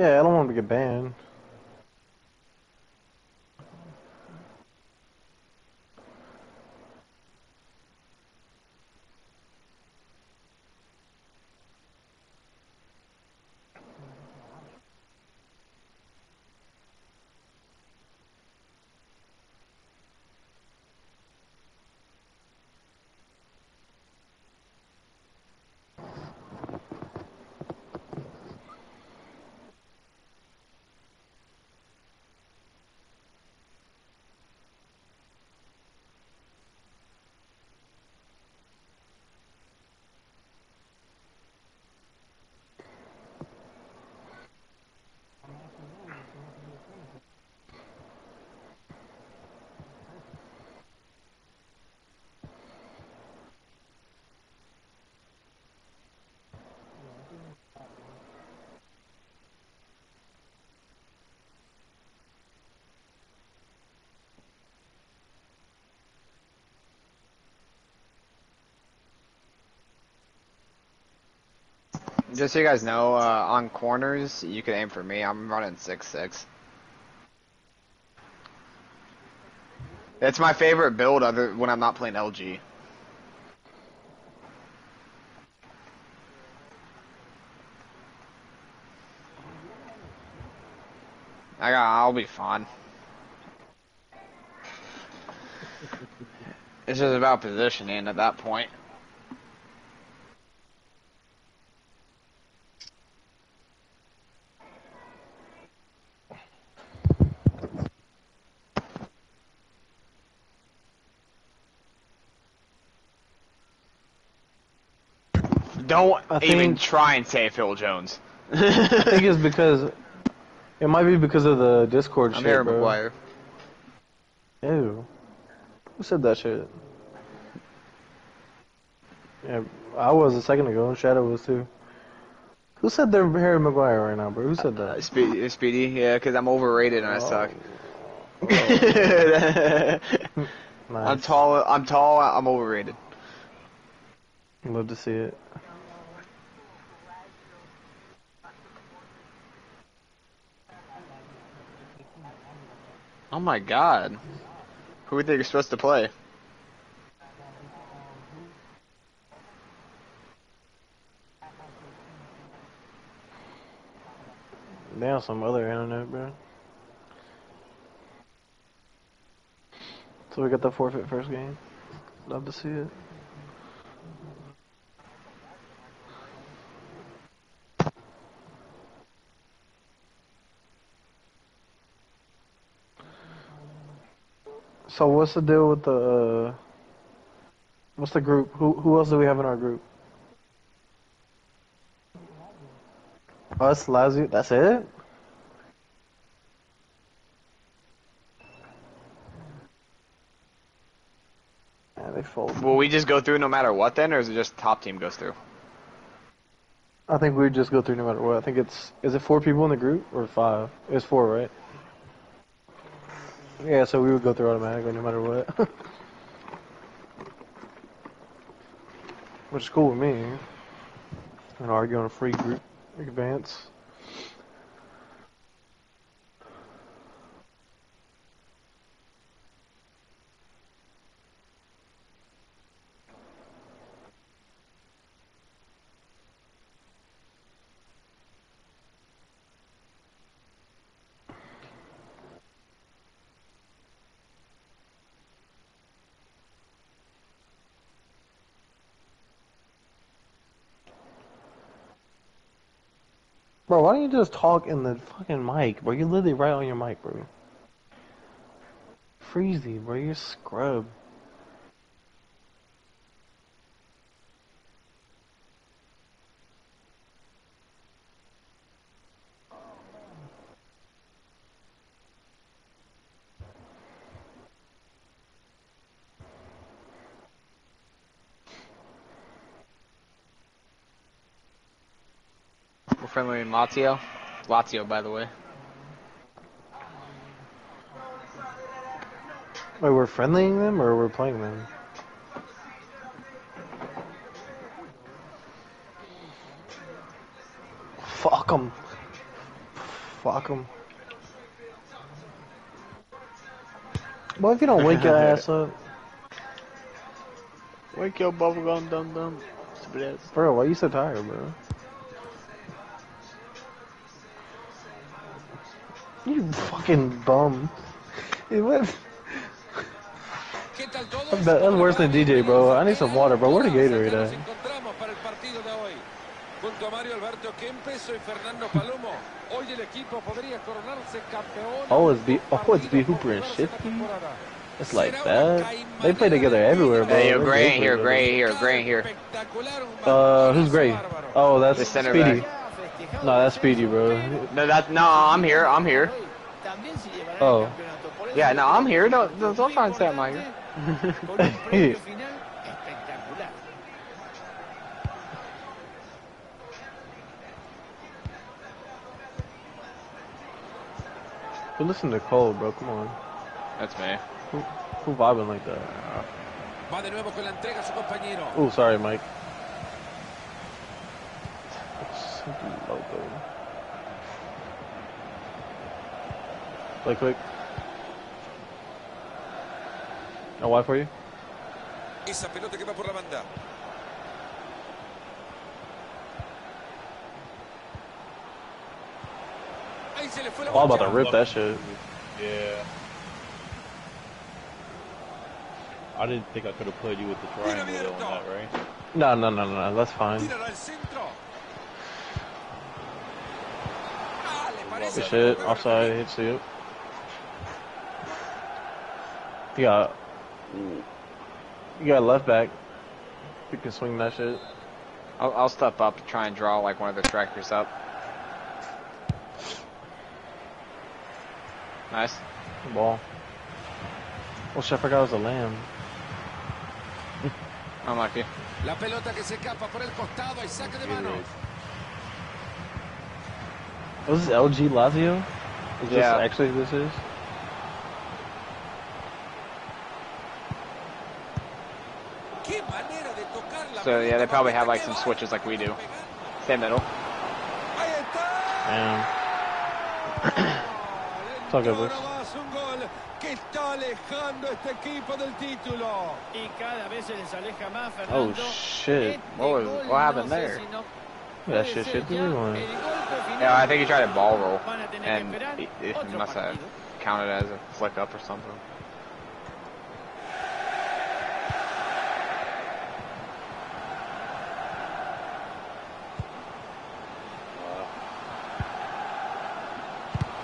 Yeah, I don't want to get banned. Just so you guys know, uh, on corners, you can aim for me. I'm running 6-6. It's my favorite build other when I'm not playing LG. I got, I'll be fine. It's just about positioning at that point. Don't I even think- try and say Phil Jones. I think it's because it might be because of the Discord I'm shit, Harry bro. Maguire. Ew. Who said that shit? Yeah, I was a second ago, and Shadow was too. Who said they're Harry Maguire right now, bro? Who said Uh, that? Speedy, Speedy, yeah, because I'm overrated and I Oh. suck. Nice. I'm tall. I'm tall. I'm overrated. Love to see it. Oh my god. Who think you're supposed to play? They on some other internet, bro. So we got the forfeit first game. Love to see it. So what's the deal with the? Uh, what's the group? Who who else do we have in our group? Us, Lazio. That's it. Yeah, they fold. Will we just go through no matter what then, or is it just top team goes through? I think we would just go through no matter what. I think it's is it four people in the group or five? It's four, right? Yeah, so we would go through automatically no matter what. Which is cool with me. And argue on a free group advance. Bro, why don't you just talk in the fucking mic, bro? You're literally right on your mic, bro. Freezy, bro, you're scrub. We're friendly in Lazio. Lazio, by the way. Wait, we're friendlying them or we're playing them? Fuck them. Fuck them. Well, if you don't wake your ass up, Wake your bubblegum dum dum. Bro, why are you so tired, bro? Fucking bum. It was- ¿Qué tal todos? That- that's worse than DJ, bro. I need some water, bro. Where the Gatorade Nos at? encontramos para el partido de hoy. Junto a Mario Alberto Kempes, soy Fernando Palomo. Hoy el equipo podría coronarse campeón. Oh, it's B- oh, it's B. Hooper and Shifty? It's like that. They play together everywhere, bro. Hey, yo, They Gray ain't here, together. Gray here, Gray here. Uh, who's Gray? Oh, that's The center Speedy. back. No, that's Speedy, bro. No, that no, I'm here. I'm here. También se llevará el Oh. campeonato. Por eso Yeah, no, I'm here. Don't don't, don't try and say I'm not here. Con un premio final espectacular. But listen to Cole, bro. Come on. That's me. Who, who vibing like that? Va nuevo con la entrega su compañero. Oh, sorry, Mike. Something logo. Play quick. A wide for you? Esa pelota que va por la banda. Ahí se le fue la Oh, I'm about to rip that shit. Yeah. I didn't think I could have played you with the triangle though on that, right? No, no, no, no, that's fine. Tírala al centro. Ah, le parece Good shit. no Offside. Hit you. You got. You got left back. You can swing that shit. I'll, I'll step up and try and draw like one of the strikers up. Nice. Ball. Oh shit, I forgot it was a lamb. Unlucky. La pelota que se escapa por el costado y saque de mano. Was this LG Lazio? Is this Yeah. actually who this is? Qué manera de tocar la So yeah, they probably have like some switches like we do. pegar. Same middle. Ahí. Damn. It's all good, boys. Ahora más un gol que está alejando a este equipo del título. Y cada vez se les aleja más, Oh shit. What was- what happened there? si no Look at that puede shit, ser shit. ya What are el you doing? golpe final. Yeah, I think he tried a ball roll, Van a tener que and esperar it, it must have counted as a flick up or something.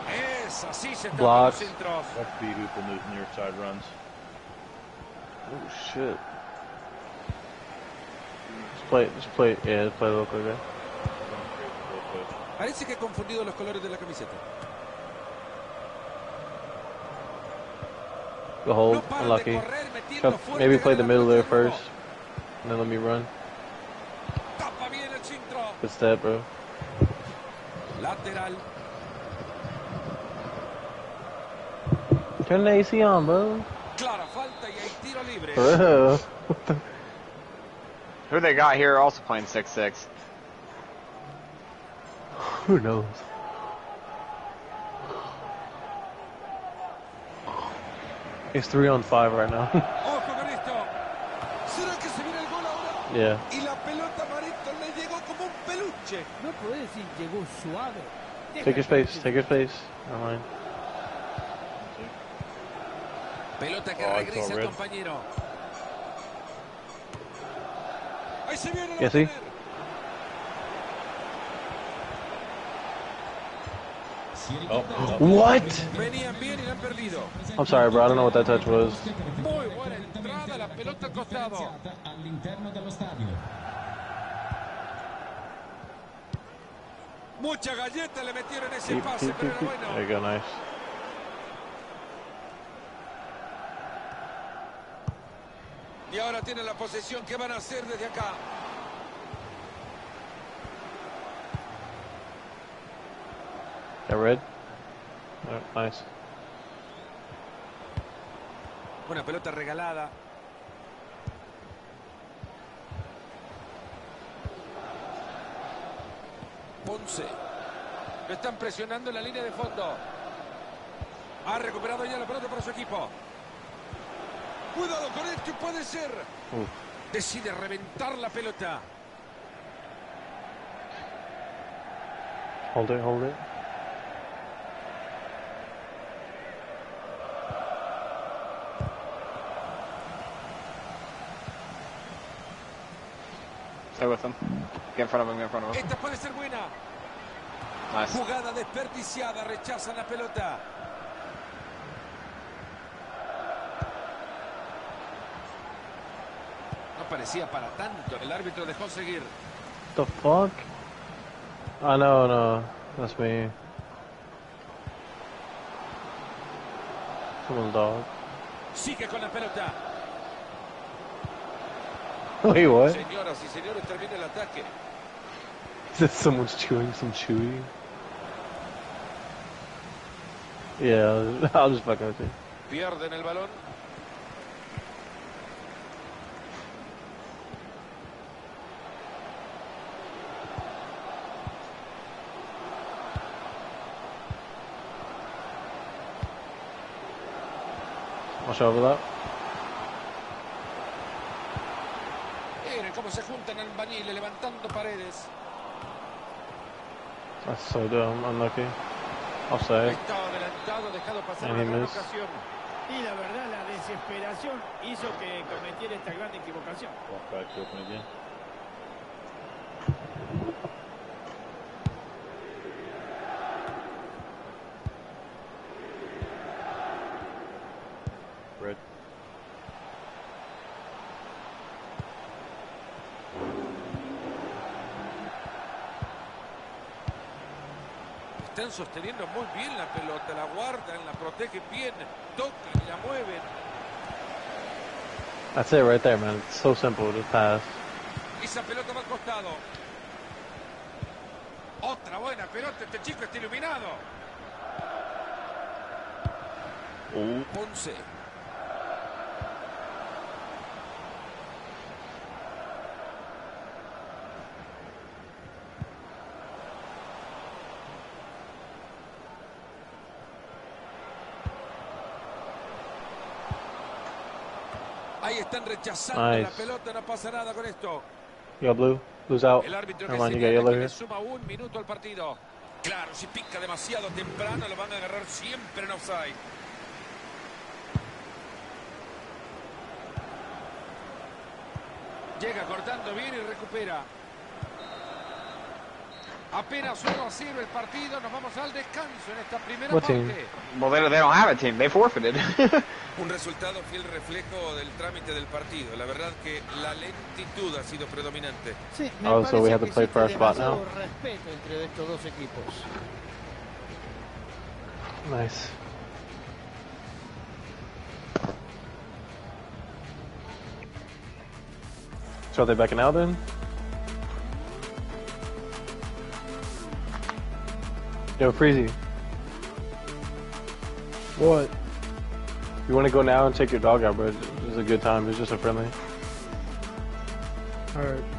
Es así se tapan Blocks. los centros. Watch B hoop in those near side runs. Oh shit. Just play, just play, yeah, just play real quick, okay? Real quick. Parece que ha confundido los colores de la camiseta. Good hold, No para de unlucky. correr, metiendo Cut- fuerte Maybe play the middle there first, and then let me run. Tapa bien. Good step, bro. Lateral. Turn the AC on, bro. Clara falta y hay tiro libre. For. Who they got here also playing six six. Who knows? It's three on five right now. Ojo con esto. ¿Será que se viene el gol ahora? yeah. Y la pelota Marito le llegó como un peluche. No puede decir llegó suave. Take your que- space. Take your space. Never mind. Pelota que Oh, regresa red. compañero. Ahí se viene. la Yeah, see? va a tener. Oh, What? Venían bien y la han perdido. I'm sorry, bro. I don't know what that touch was. Muy buena entrada, la pelota al costado. all'interno dello stadio. Mucha galleta le metieron ese pase, pero era bueno. There you go. Nice. Y ahora tienen la posesión. ¿Qué van a hacer desde acá? That red. Alright, nice. Una pelota regalada. Ponce. Lo están presionando en la línea de fondo. Ha recuperado ya la pelota para su equipo. Cuidado con esto, puede ser. Decide reventar la pelota. Hold it, hold it. Stay with him. Get in front of him, get in front of him. Esta puede ser buena. Nice. Jugada desperdiciada, rechazan la pelota. Parecía para tanto. El árbitro dejó seguir. The fuck? I know, no. That's me. Someone's dog. Sigue con la pelota. Wait, what? Señoras y señores, termina el ataque. Is that someone's chewing some chewy? Yeah, I'll just fuck with you. Pierden el balón. Watch over that. Miren cómo se juntan albañiles levantando paredes. That's so dumb. Unlucky. Offside. Estaba adelantado, dejado pasar Ahí una gran miss. ocasión. Y la verdad, la desesperación hizo que cometiera esta gran equivocación. Están sosteniendo muy bien la pelota, la guardan, la protegen bien, tocan y la mueven. That's it right there, man. It's so simple. Just pass. Esa pelota va al costado. Otra buena pelota, este chico está iluminado. Oh, Ponce. Ahí están rechazando la Nice. pelota, no pasa nada con esto. Got blue. Blue's out. El árbitro que Never mind, you got señala yellow que here. le suma un minuto al partido. Claro, si pica demasiado temprano lo van a agarrar siempre en offside. Llega cortando bien y recupera. Apenas 1 a 0 el partido, nos vamos al descanso en esta primera What parte. team? Well, they, they don't have a team. They forfeited. Un resultado fiel reflejo del trámite del partido. La verdad que la lentitud ha sido predominante. Sí, me Oh, so we have to play for our spot now? respeto entre estos dos equipos. Nice. So are they backing out then? Yo, Freezy. What? You want to go now and take your dog out, bro? It's a good time. It's just a friendly. Alright. Looks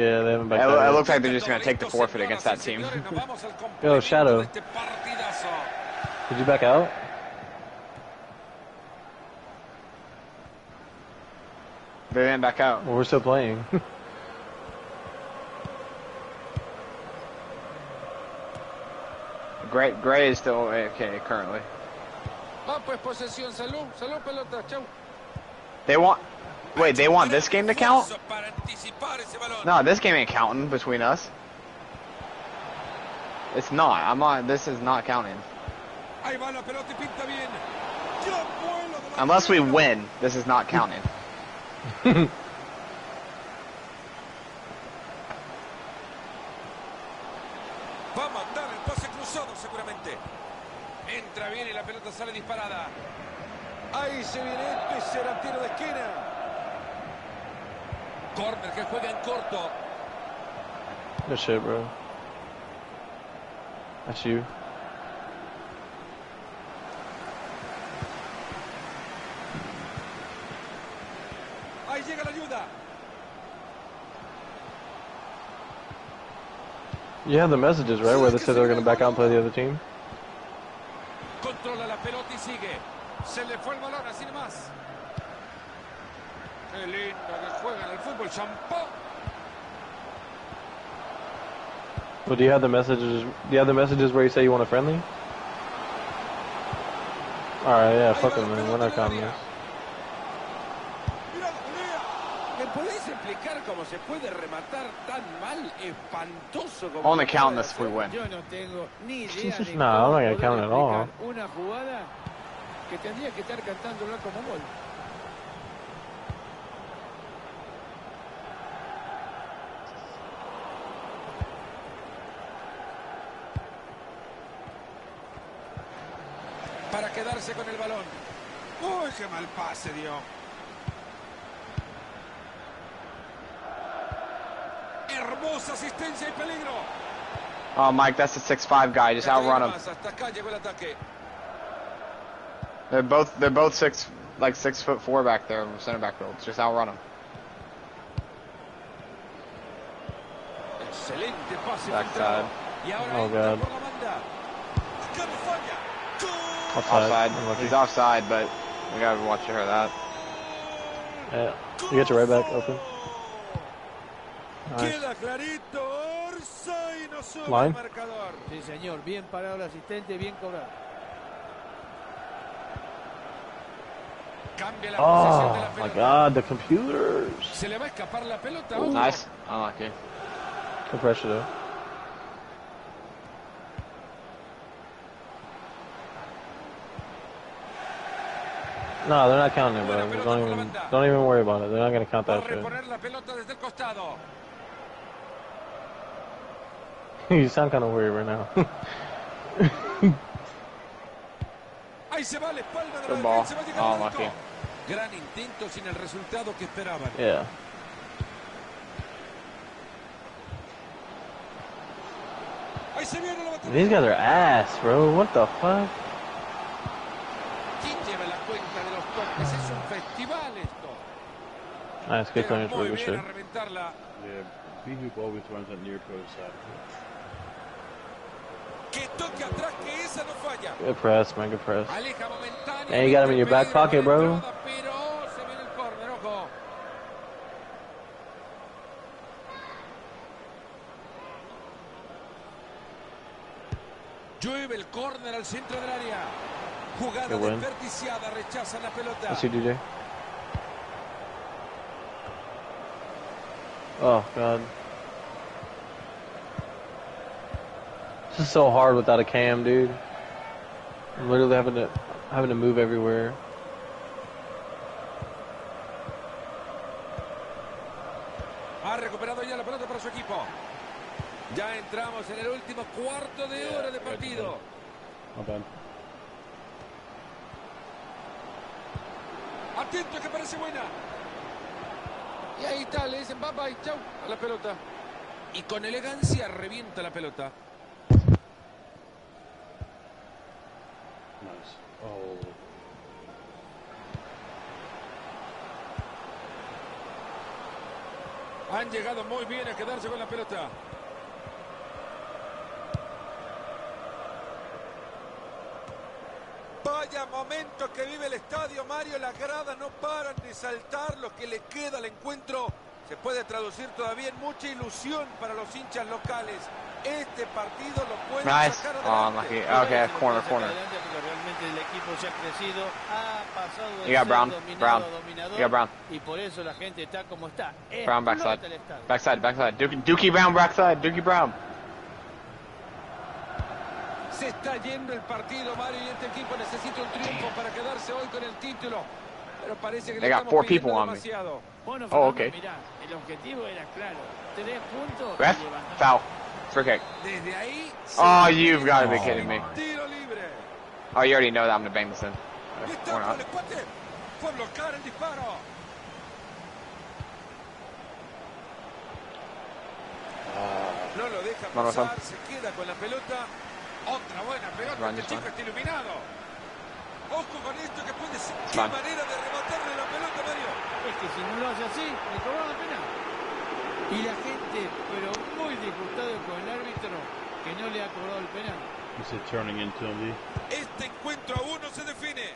Yeah, they haven't backed It, out it looks like they're just going to take the forfeit against that team. Yo, Shadow. Did you back out? They didn't back out. Well, we're still playing. Gray, Gray is still okay currently. Va pues posesión, salud, salud pelota, chau. They want. Wait, they want this game to count? Para anticipar ese balón. No, this game ain't counting between us. It's not. I'm not. This is not counting. Ahí va la pelota y pinta bien. ¡Qué vuelo de la Unless we win, this is not counting. Va a mandar el pase cruzado seguramente. Entra bien y la pelota sale disparada. Ahí se viene esto y será tiro de esquina. Corner que juega en corto. Shit, bro. That's you. Ahí llega la ayuda. You have the messages, right? Where they said they're gonna back out and play the other team? Controla la pelota y sigue. Se le fue el balón, así nomás. Qué lindo que juegan el fútbol. Champán. Well, do you have the messages? Do you have the messages where you say you want a friendly? Alright, yeah, fuck it, man. We're not counting this. ¿Me podéis explicar cómo se puede rematar tan mal, espantoso como... Only lo count this if we win. Yo no tengo ni idea de No, I'm not gonna count it all. explicar Una jugada que tendría que estar cantándola como gol. Para quedarse con el balón. Uy, qué mal pase dio. Hermosa asistencia y peligro. Oh, Mike, that's the six-five guy. Just outrun him. Hasta acá llegó el ataque. They're both they're both six like six foot four back there, center back row. Just outrun them. Excelente pase Backside. filtrado. Y ahora Oh, entra God. por la banda. Acá no Offside. Offside. He's offside, but we gotta watch for that. Yeah. You get your right back open. Nice. Queda clarito. Orsa y no sube Line. Sí, señor. Bien parado el asistente, bien cobrado. Cambia la oh posición de Oh my god, the computers. Se le va a escapar la pelota. ojo. Nice. Unlucky. Good pressure though. No, they're not counting it, bro. Don't even, don't even worry about it. They're not gonna count that shit. pelota desde you sound kind of weird right now. Ahí se va la espalda de la Good ball. defensa. Va a llegar Oh, lucky. Gran intento sin el resultado que esperaban. yeah. Ahí se viene la batalla. These guys are ass, bro. What the fuck? ¿Quién lleva la cuenta de los toques? Es un festival esto. Nice, good Queda clearance, muy bro. Good bien shit. a reventarla. Yeah, B-Hoop always runs that near post side. Que toque atrás, que esa no falla. Good press, man. Good press. Aleja momentáneamente. Man, you got him in your back peligro pocket, para la bro. entrada, Pero se viene el córner, ojo. Llueve el córner al centro del área. Jugada Qué bueno. desperdiciada, rechaza la pelota. See, DJ. Oh god. This is so hard without a cam, dude. I'm literally having to having to move everywhere. Ha recuperado ya la pelota para su equipo. Ya entramos en el último cuarto de hora de partido. Not bad. Atento que parece buena. Y ahí está, le dicen bye bye, chau, a la pelota. Y con elegancia revienta la pelota. Nice. Oh, Han llegado muy bien a quedarse con la pelota. Vaya momento que vive el estadio, Mario. Las gradas no paran de saltar. Lo que le queda al encuentro se puede traducir todavía en mucha ilusión para los hinchas locales. Este partido lo puede Nice. sacar Oh, unlucky. Okay, corner, corner. realmente el equipo se ha crecido, ha pasado de You got ser Brown, dominado Brown. You got Brown. y por eso la gente está como está. Brown backside. Backside, backside. Dookie Brown backside. Dookie Brown. Se está yendo el partido, Mario, y este equipo necesita un triunfo para quedarse hoy con el título. Pero parece que They le got four people on me. demasiado. Bueno, Oh, okay. mirá, el objetivo era claro. Tres puntos Ref, foul. Free kick. Desde ahí. Oh, you've got to be Oh, kidding me. Tiro libre. Oh, you already know that I'm gonna bang this in. Or not. Fue a bloquear el disparo. No lo deja pasar, se queda con la pelota. Otra buena pelota, este this chico está iluminado. Ojo con esto que puede ser. Qué manera de rematarle la pelota, Mario. Es que si no lo hace así, le cobraron penal. Y la gente, pero muy disgustado con el árbitro que no le ha cobrado el penal. Is it turning into me? Este encuentro aún no se define.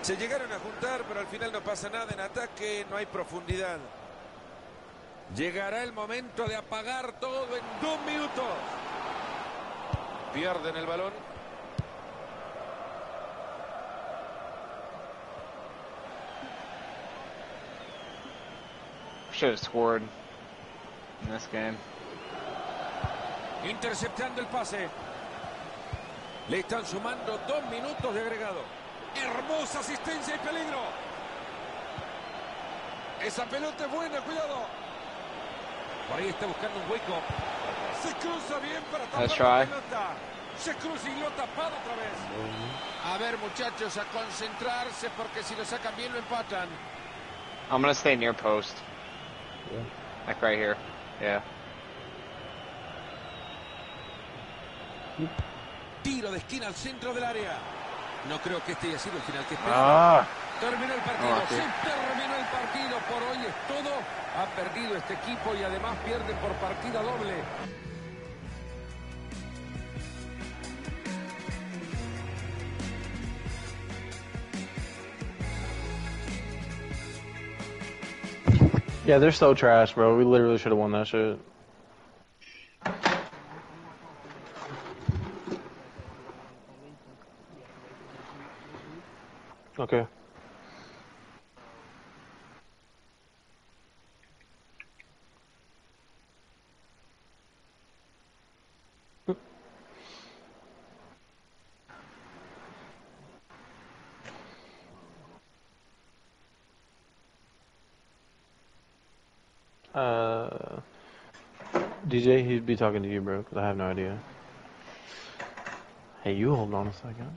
Se llegaron a juntar, pero al final no pasa nada. En ataque no hay profundidad. Llegará el momento de apagar todo en dos minutos. Pierden el balón. Should have scored in this game. Interceptando el pase. Le están sumando dos minutos de agregado. Hermosa asistencia y peligro. Esa pelota es buena, cuidado. Por ahí está buscando un hueco. Se cruza bien para tapar la pelota. Se cruza y lo ha tapado otra vez. A ver, muchachos, a concentrarse porque si lo sacan bien lo empatan. I'm gonna stay near post. Yeah. Like right here. Yeah. Tiro de esquina al centro del área. No creo que este haya sido el final que esperaba. Ah, Terminó el partido, sí. se terminó el partido, por hoy es todo. Ha perdido este equipo y además pierde por partida doble. yeah, they're so trash, bro. We literally should have won that shit. Okay. Uh, DJ, he'd be talking to you, bro, because I have no idea. Hey, you hold on a second.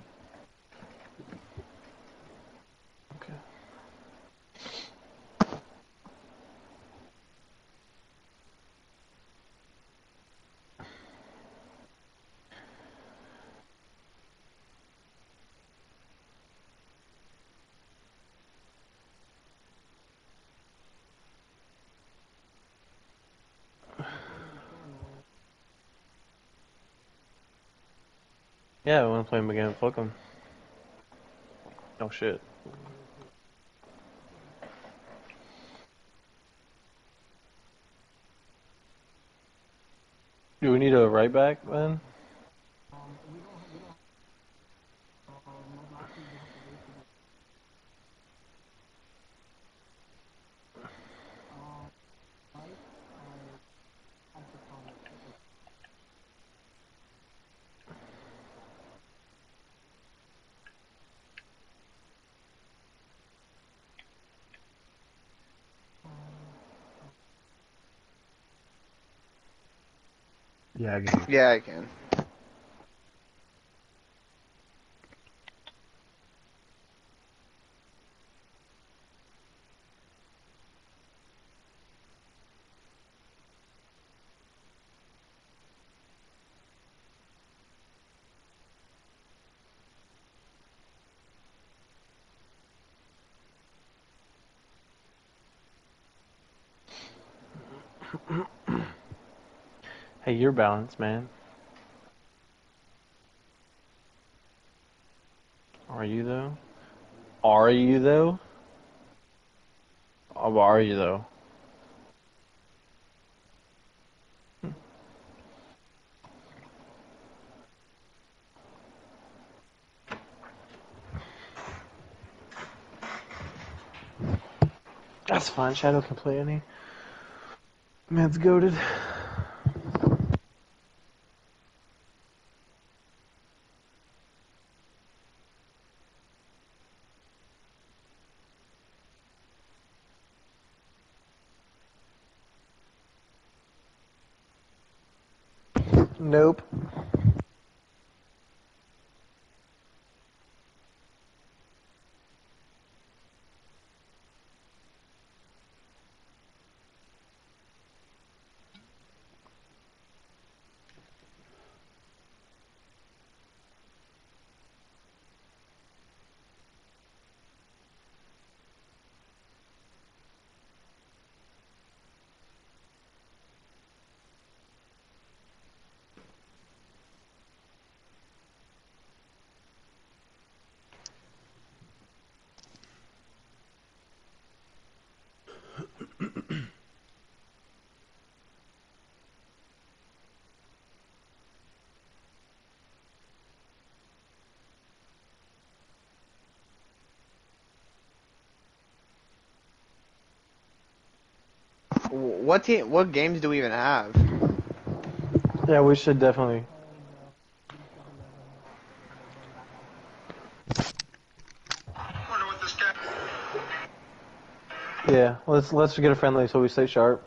Yeah, I want to play him again. Fuck him. Oh shit. Do we need a right back then? Yeah, I guess. Yeah, I can. Hey, you're balanced, man. Are you though? Are you though? Oh, are you though? That's fine. Shadow can play any. Man's goaded. What team? What games do we even have? Yeah, we should definitely. Yeah, let's let's get a friendly so we stay sharp.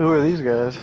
Who are these guys?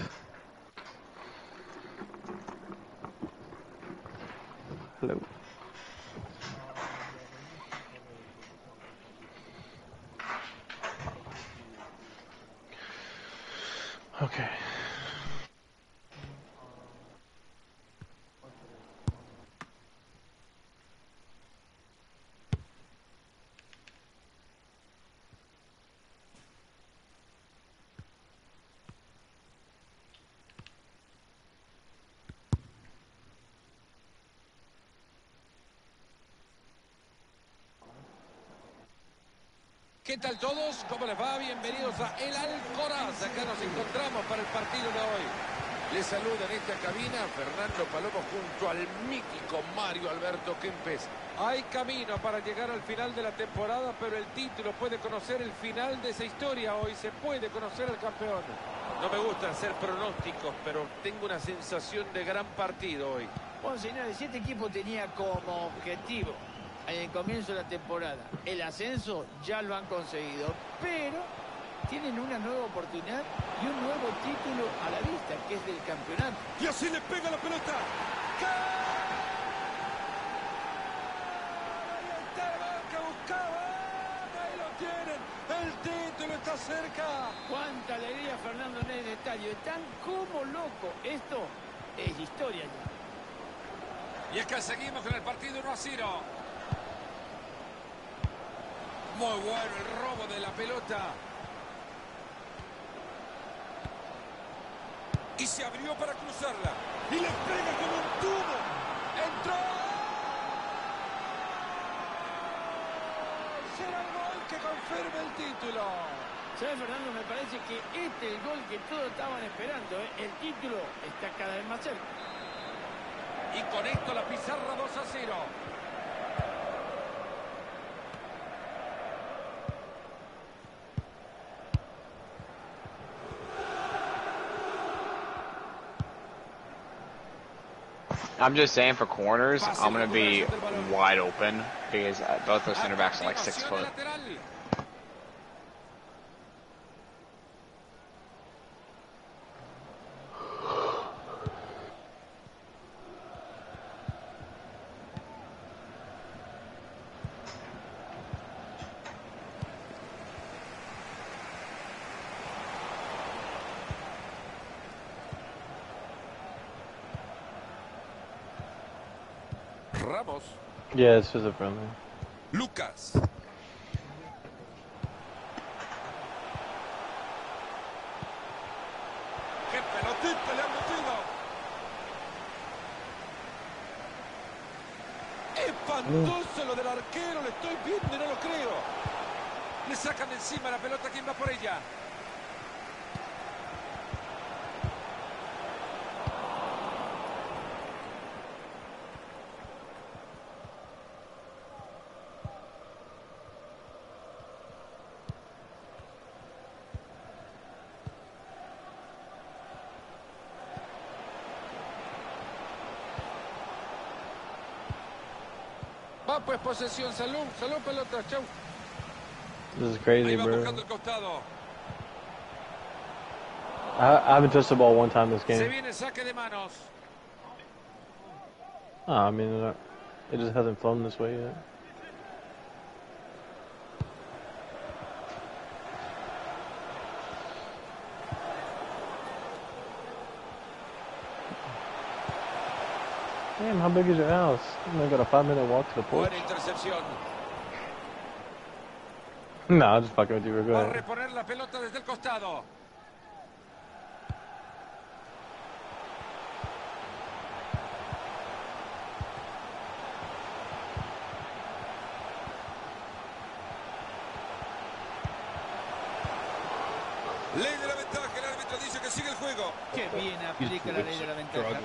¿Qué tal todos? ¿Cómo les va? Bienvenidos a El Alcoraz. Acá nos encontramos para el partido de hoy. Le saluda en esta cabina Fernando Palomo junto al mítico Mario Alberto Kempes. Hay camino para llegar al final de la temporada, pero el título puede conocer el final de esa historia. Hoy se puede conocer al campeón. No me gusta hacer pronósticos, pero tengo una sensación de gran partido hoy. Bueno, señores, si este equipo tenía como objetivo en el comienzo de la temporada el ascenso, ya lo han conseguido, pero tienen una nueva oportunidad y un nuevo título a la vista, que es del campeonato. Y así le pega la pelota. Que buscaban. Ahí lo tienen. El título está cerca. Cuánta alegría Fernando en el estadio, están como loco. Esto es historia ya. Y es que seguimos con el partido 1 a 0. Muy bueno el robo de la pelota. Y se abrió para cruzarla. Y le pega como un tubo. ¡Entró! Será el gol que confirma el título. ¿Sabes, Fernando? Me parece que este es el gol que todos estaban esperando. ¿eh? El título está cada vez más cerca. Y con esto la pizarra 2 a 0. I'm just saying for corners, I'm gonna be wide open because uh, both those center backs are like six foot. lateral. Ramos, Yeah, it's just a friendly. Lucas. ¡Qué pelotita le han metido! Espantoso lo del arquero, le estoy viendo y no lo creo. Le sacan de encima la pelota, ¿quién va por ella? Posesión, salud, salud pelota, chau. This is crazy, bro. I, I haven't touched the ball one time this Se game. viene saque de manos. Oh, I mean, it just hasn't flown this way yet. How big is your house? You only got a five minute walk to the porch. No, I'm just fucking with you. Go Va a ahead. reponer la pelota desde el costado. Ley de la ventaja, el árbitro dice que sigue el juego. Qué bien aplica la ley de la ventaja.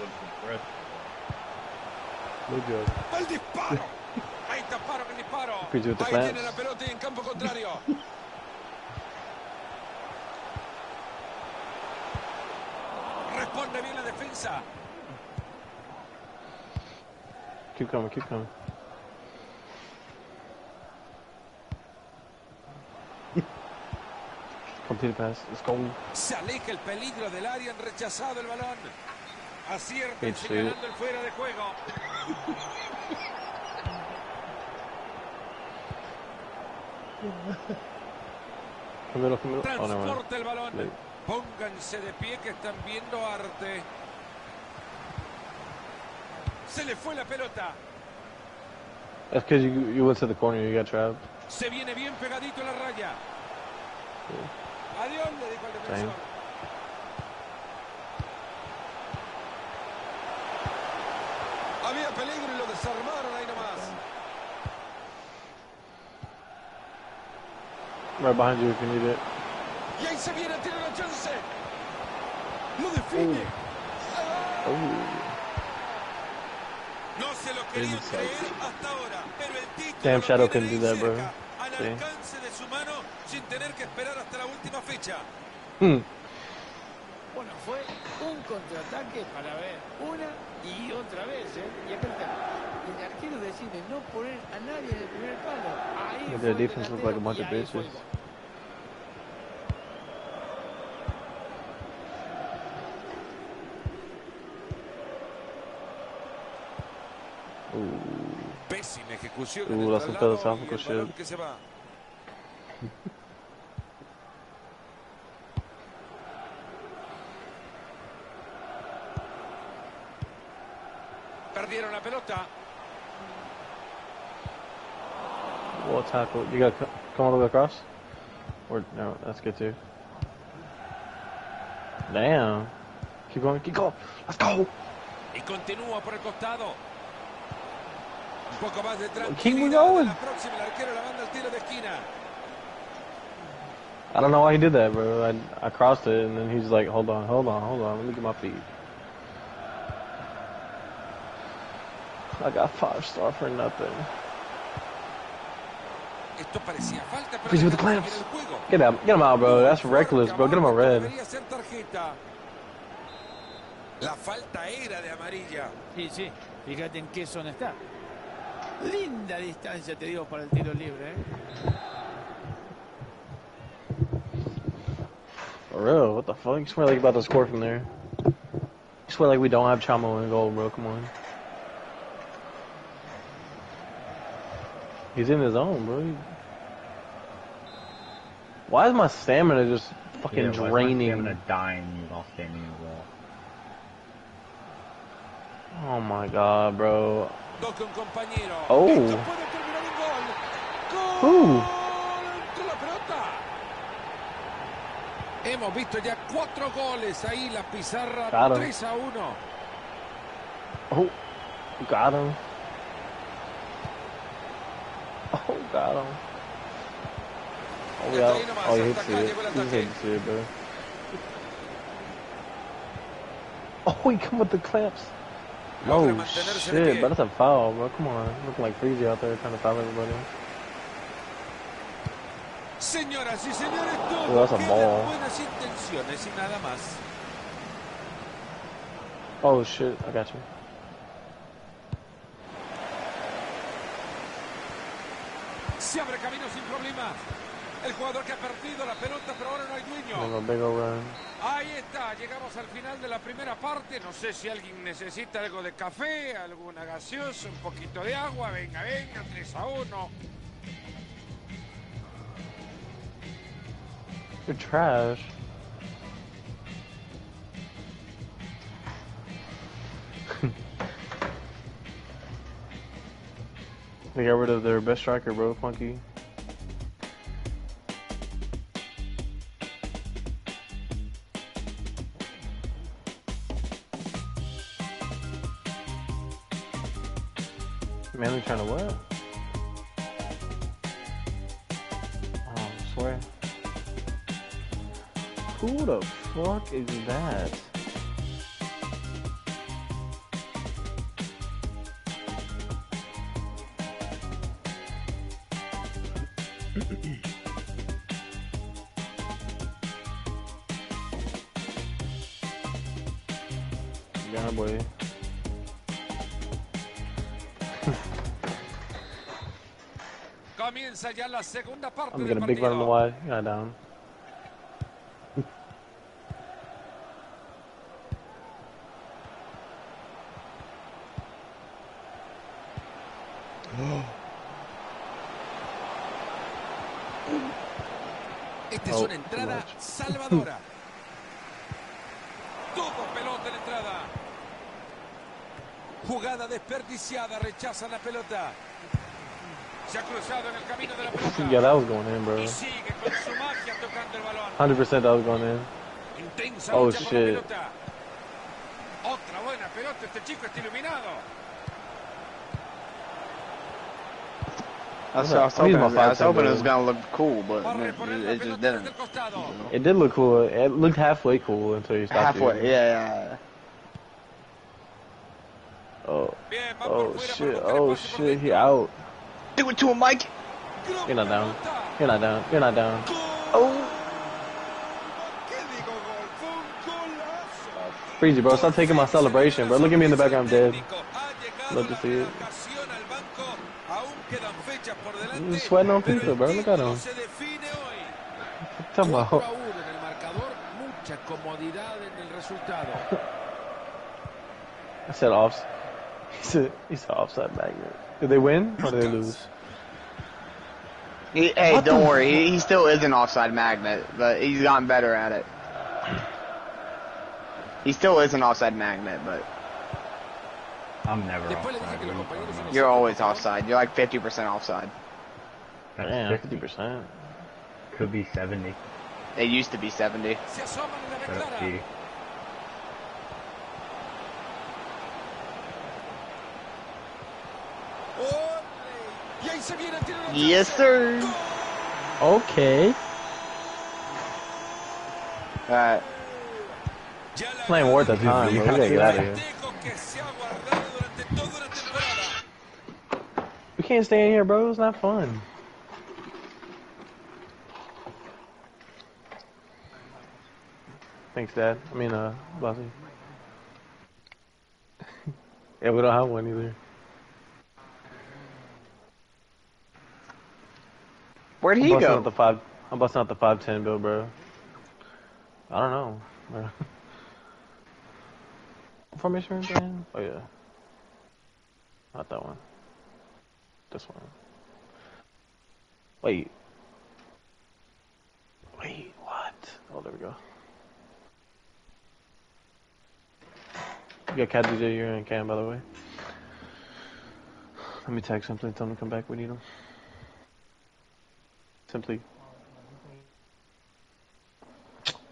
Struggling for breath. Look good. ¡Va el disparo! Ahí taparon el disparo. Ahí tiene la pelota y en campo contrario. Responde bien la defensa. Keep coming, keep coming. Complete pass. Let's go. Se aleja el peligro del área, han rechazado el balón. Acierta señalando el fuera de juego. Come middle. Oh. Transporta el balón. Pónganse de pie que están viendo arte. Se le fue la pelota. That's because you, you went to the corner, you got trapped. Se viene bien pegadito a la raya. Adiós, le dijo al defensor. Same. Había peligro y lo desarmaron ahí nomás. Right behind you if you need it. Y ahí se viene, tiene la chance. Lo define. No se lo querían creer hasta ahora, pero el título Damn, Shadow couldn't do that, bro. Al alcance de su mano, sin tener que esperar hasta la última fecha. Hmm. Bueno, fue un contraataque para ver una y otra vez, ¿eh? Y está. El arquero decide no poner a nadie en el primer palo. Ahí Yeah, fue defense looked like a bunch of bitches. gol. Pésima ejecución Uh, y philosophical el balón shit. Tackle. You gotta come all the way across? Or, no, that's good too. Damn. Keep going, keep going. Let's go. Y continúa por el costado. Un poco más de Keep tranquilidad. going. La próxima, el arquero la manda al tiro de esquina. I don't know why he did that, bro. I, I crossed it, and then he's like, hold on, hold on, hold on. Let me get my feet. I got five star for nothing. Esto parecía falta, pero Freeze with the clamps. seguir el juego. Get him, get him out, bro. That's reckless, bro. Get him a red. Debería ser tarjeta. La falta era de amarilla. Sí, sí. Fíjate en qué zona está. Linda distancia, te digo, para el tiro libre, ¿eh? For real, what the fuck? You swear like about to score from there. You swear like we don't have Chamo in goal, bro. Come on. He's in his own, bro. He- Why is my stamina just fucking Yeah, why is my draining? stamina dying while standing as well. Oh my god, bro. Toca un compañero. Oh. Esto puede terminar en gol. ¡Gol! Who? Con la pelota. Hemos visto ya cuatro goles ahí, la pizarra 3 a 1. Oh, got him. Oh, got him. Oh, yeah. Oh, you hit it. You just hit it, bro. Oh, he come with the clamps. Oh, Logra mantenerse de shit, but that's a foul, bro. Come on. Looking like Freezy out there trying to foul everybody. Señoras y señores, todo Oh, that's a queda ball. buenas intenciones y nada más. Oh, shit. I got you. Se abre camino sin problemas. El jugador que ha perdido la pelota, pero ahora no hay dueño. Ahí está, llegamos al final de la primera parte. No sé si alguien necesita algo de café, alguna gaseosa, un poquito de agua. Venga, venga, 3 a 1. You're trash. they got rid of their best striker, bro, Funky. Man, they trying to what? Oh, I swear. Who the fuck is that? Comienza ya la segunda parte I'm del a big run partido. wide. Got down. Esta es Oh, una entrada salvadora. Todo pelota en entrada. Jugada desperdiciada, rechaza la pelota. Yeah, that was going in, bro. Y sigue con su magia tocando el balón. 100% that was going in. Oh, lucha por la shit. Otra buena pelota, este chico está iluminado. I was, I'm I was hoping, I was hoping it was gonna look cool, but Va it, it just didn't. el costado. you know. It did look cool. It looked halfway cool until you stopped Halfway, it. yeah, yeah. Oh, oh shit! Oh shit! He out. Do it to him, Mike. You're not down. You're not down. You're not down. Oh. ¿Qué digo gol? Fue un golazo. Freezy, bro. Stop taking my celebration, bro. Look at me in the background, I'm dead. Love to see it. ocasión al banco. Aún quedan fechas por delante. He's sweating on pizza, bro. Look at him. Talking about. 1 en el marcador, mucha comodidad en el resultado. I said off. He said he said offside magnet. Did they win or did they lose? He, hey, What don't worry. He, he still is an offside magnet, but he's gotten better at it. He still is an offside magnet, but I'm never Después le dije offside. que los What are you compañeros talking son about? you're always offside. You're like 50% offside. That's Damn, 50%? Could be 70. It used to be 70. Se Yes, sir. Okay. Alright. Ya la It's worth the time, bro. We gotta get out of here. Festejo que se ha guardado durante toda una temporada. We can't stay in here, bro. It's not fun. Thanks, Dad. I mean, uh, Bossy. yeah, we don't have one either. Where'd I'm he go? out the five. I'm busting out the five ten bill, bro. I don't know. bro. Formation again? Oh yeah. Not that one. This one. Wait. Wait, what? Oh, there we go. You got Cat DJ here and Cam, by the way. Let me tag something. Tell them to come back. We need them. Simply.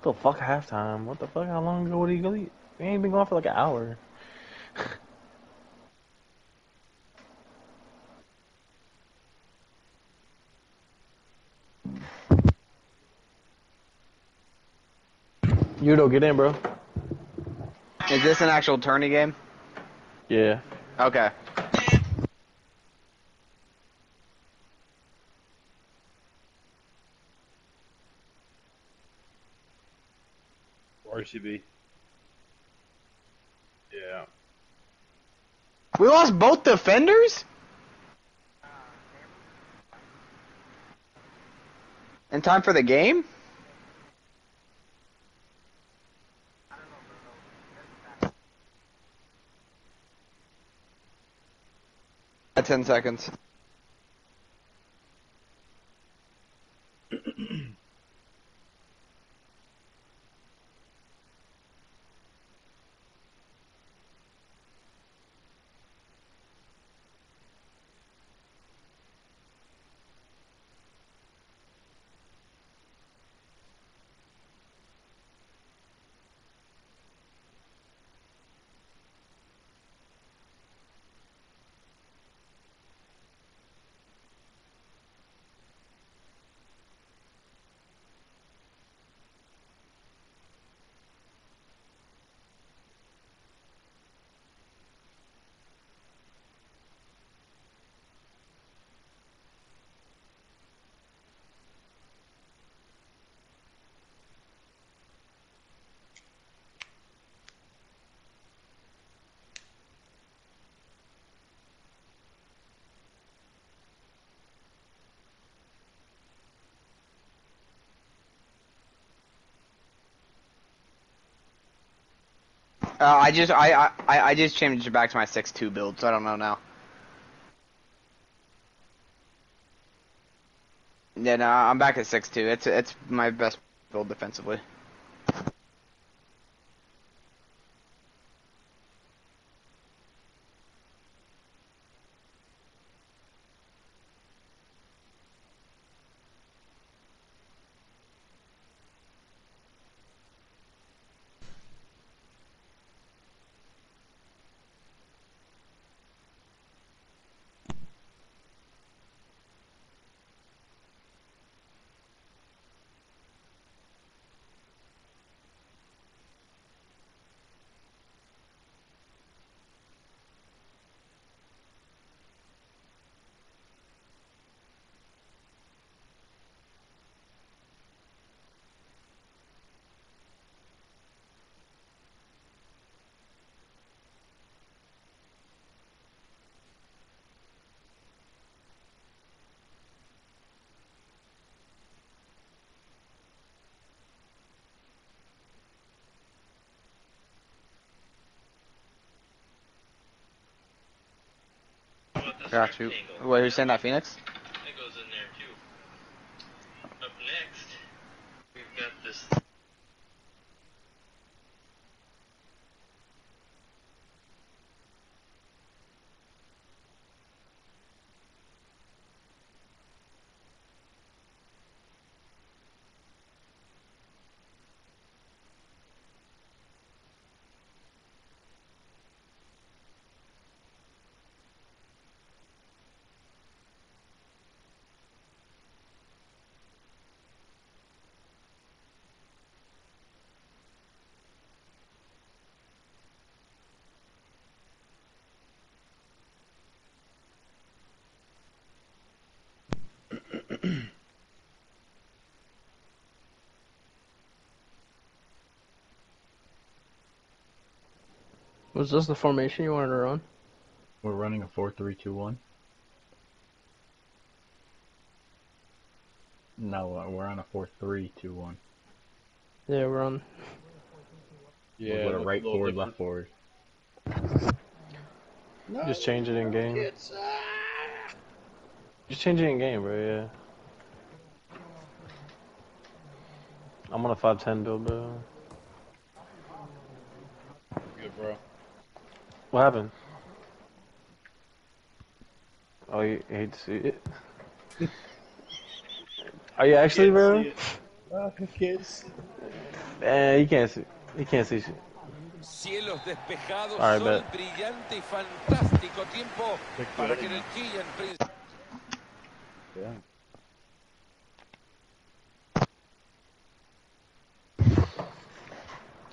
The fuck halftime? What the fuck? How long ago did he go? He ain't been gone for like an hour. Yudo, get in, bro. Is this an actual tourney game? Yeah. Okay. RCB. Yeah. We lost both defenders? In time for the game? At 10 seconds. Uh, I just I, I I just changed it back to my six two build, so I don't know now. Yeah, no, I'm back at six two. It's it's my best build defensively. Got you. Wait, you're saying that Phoenix? That goes in there too. Up next, we've got this. Was this the formation you wanted to run? We're running a four-three-two-one. No, uh, we're on a four-three-two-one. Yeah, we're on. Yeah. with a look right little forward, different. left forward. No, Just change it in game. Just change it in game, bro. Yeah. I'm on a 510 build, bro. Good, bro. What happened? Oh, you hate to see it. Are you actually, Can't bro? see it. Ah, I can't see. Eh, you can't see. You can't see shit. Cielos despejados, All right, sol bet. brillante y fantástico tiempo para que el Killian Prince Yeah.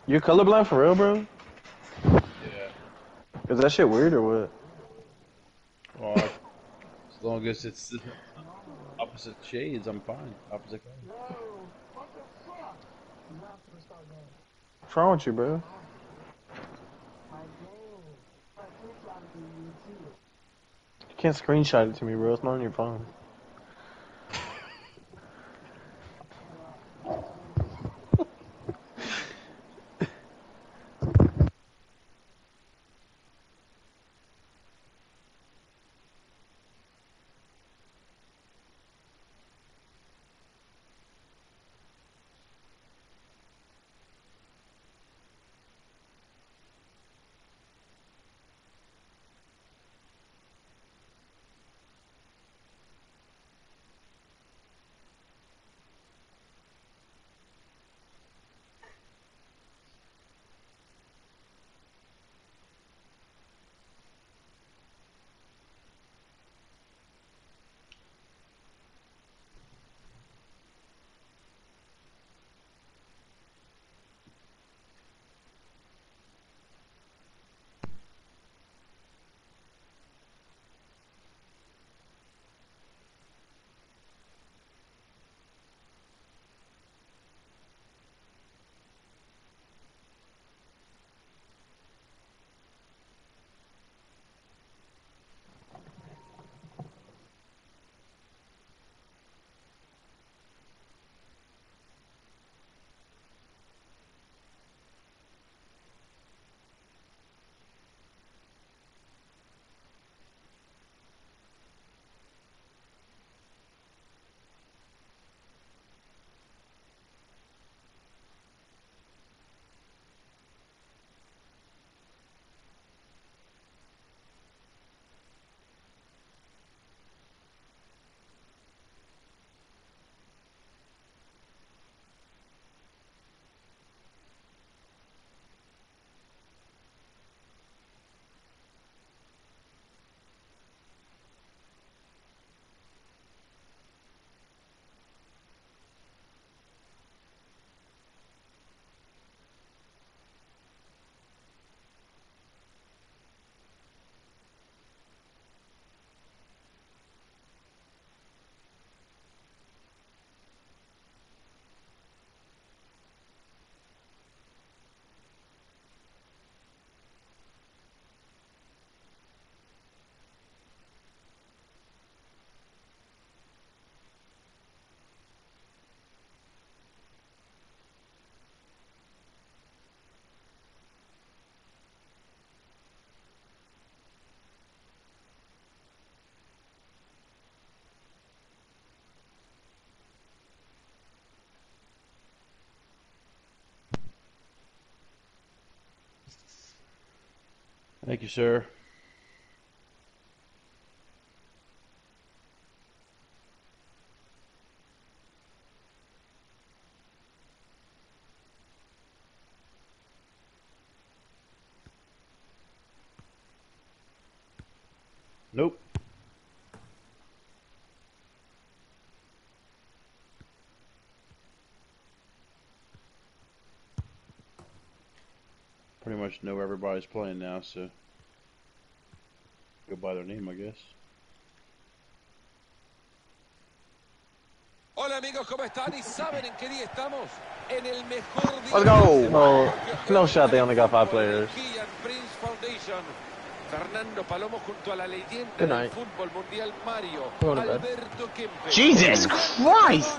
You're colorblind for real, bro? Is that shit weird or what? Well, as long as it's opposite shades, I'm fine. Opposite color. What's wrong with you, bro? You can't screenshot it to me, bro. It's not on your phone. Thank you, sir. Nope. Pretty much know where everybody's playing now, so go by their name, I guess. Hola amigos, ¿cómo están? ¿Y saben en qué día estamos? En el mejor día Let's go. de No, no shot, they only got five players. Kian Prince Foundation. Fernando Palomo junto a la leyenda Good del night. fútbol mundial Mario Go to bed. Alberto Kempes. Jesus Christ!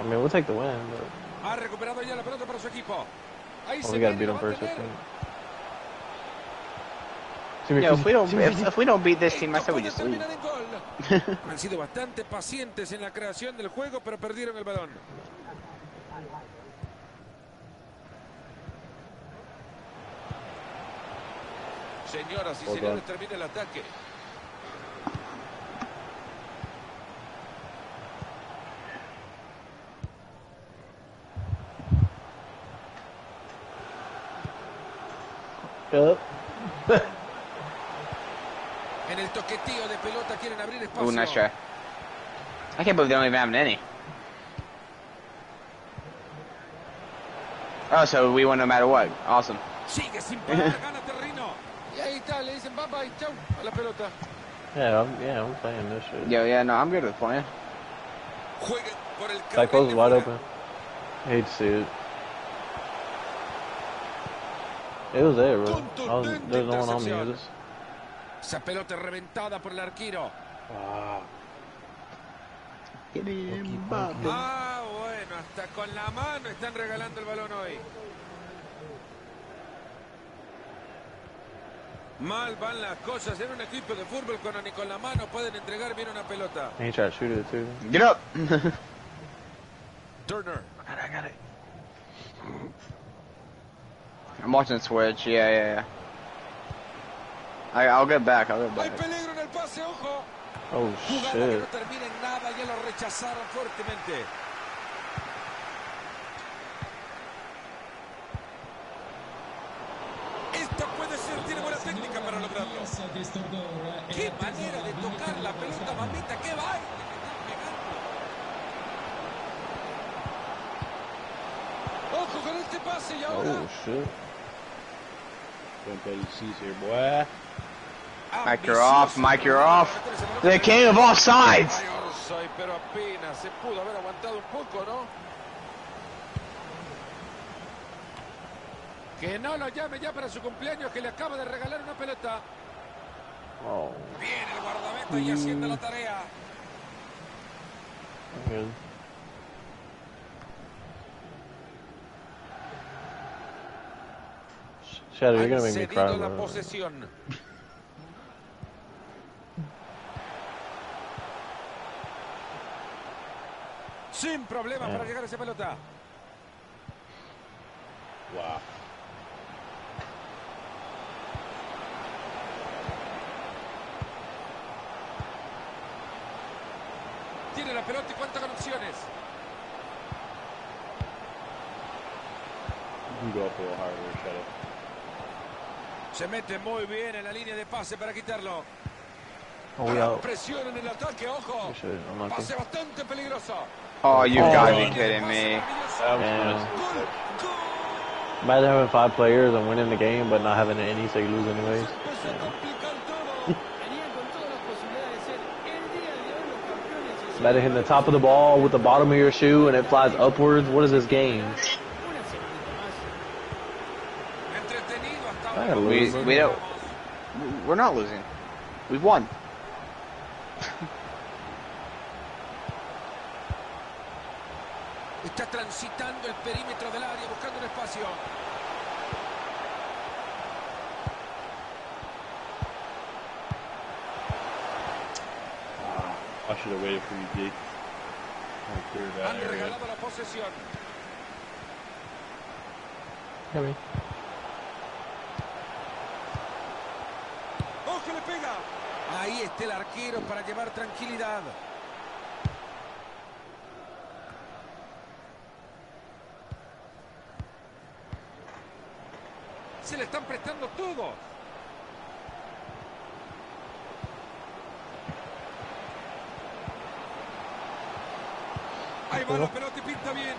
I mean, we'll take the win, but Ha recuperado ya la pelota para su equipo. Se we gotta beat them first. I think. Yo, if we don't if, we don't beat this team, I we just leave. Han sido bastante pacientes en la creación del juego, pero perdieron el balón. Señoras y Hold señores, termina el ataque. Yup. En el toquetío de pelota quieren abrir espacio. Ooh, nice try. I can't believe they don't even have any. Oh, so we win no matter what. Awesome. Sigue sin parar, gana terreno. Y ahí está, le dicen bye bye, chau, a la pelota. Yeah, I'm, yeah, I'm playing this shit. Yo, yeah, no, I'm good with playing. Jueguen por el That carril close de is wide open. I hate to see it. It was there. I was, there's no one on me. Was, Esa pelota reventada por el arquero. Ah, Ah, bueno, hasta con la mano están regalando el balón hoy. Mal van las cosas en un equipo de fútbol cuando ni con la mano pueden entregar bien una pelota. he tried to shoot it too. Get up. Turner. I'm watching Switch. Yeah, yeah, yeah. I, I'll get back. I'll get back. peligro en el pase, ojo. Oh Jugada que no shit. termina en nada, ya lo rechazaron fuertemente. Esta puede ser, tiene buena técnica para lograrlo. Qué manera de tocar la pelota, mamita, qué baile. que están pegando. Ojo con este pase y ahora. Oh shit. Mike, you're off. Mike, you're off. The king of poco, ¿no? Que no lo llame ya para su cumpleaños, que le acaba de regalar una pelota. Oh, Bien, el guardameta y haciendo la tarea. Shadow, you're gonna make me cry, la posesión. Sin problema Yeah. para llegar a esa pelota. Wow. Tiene la pelota y cuenta con opciones. You can go up a little higher there, Shadow. Se mete muy bien en la línea de pase para quitarlo. Oh, we out. Presión en el ataque, ojo. I'm lucky. Pase bastante peligroso. Oh, you Oh. gotta be kidding me. That was Damn. nice. Gol, gol. Imagine having five players and winning the game, but not having any, so you lose anyways. Empezó a complicar todo. Tenían con todas las posibilidades de ser el día de hoy los campeones. y Imagine hitting the top of the ball with the bottom of your shoe and it flies upwards. What is this game? Una semanita más. Entretenido hasta I ahora. gotta We, we don't. We're not losing. We've won. Está transitando el perímetro del área buscando un espacio. Ah, I should have waited for you, D. I'll clear that Han area. regalado la posesión. I mean, Ahí está el arquero para llevar tranquilidad. Se le están prestando todos. Ahí va la pelota y pinta bien.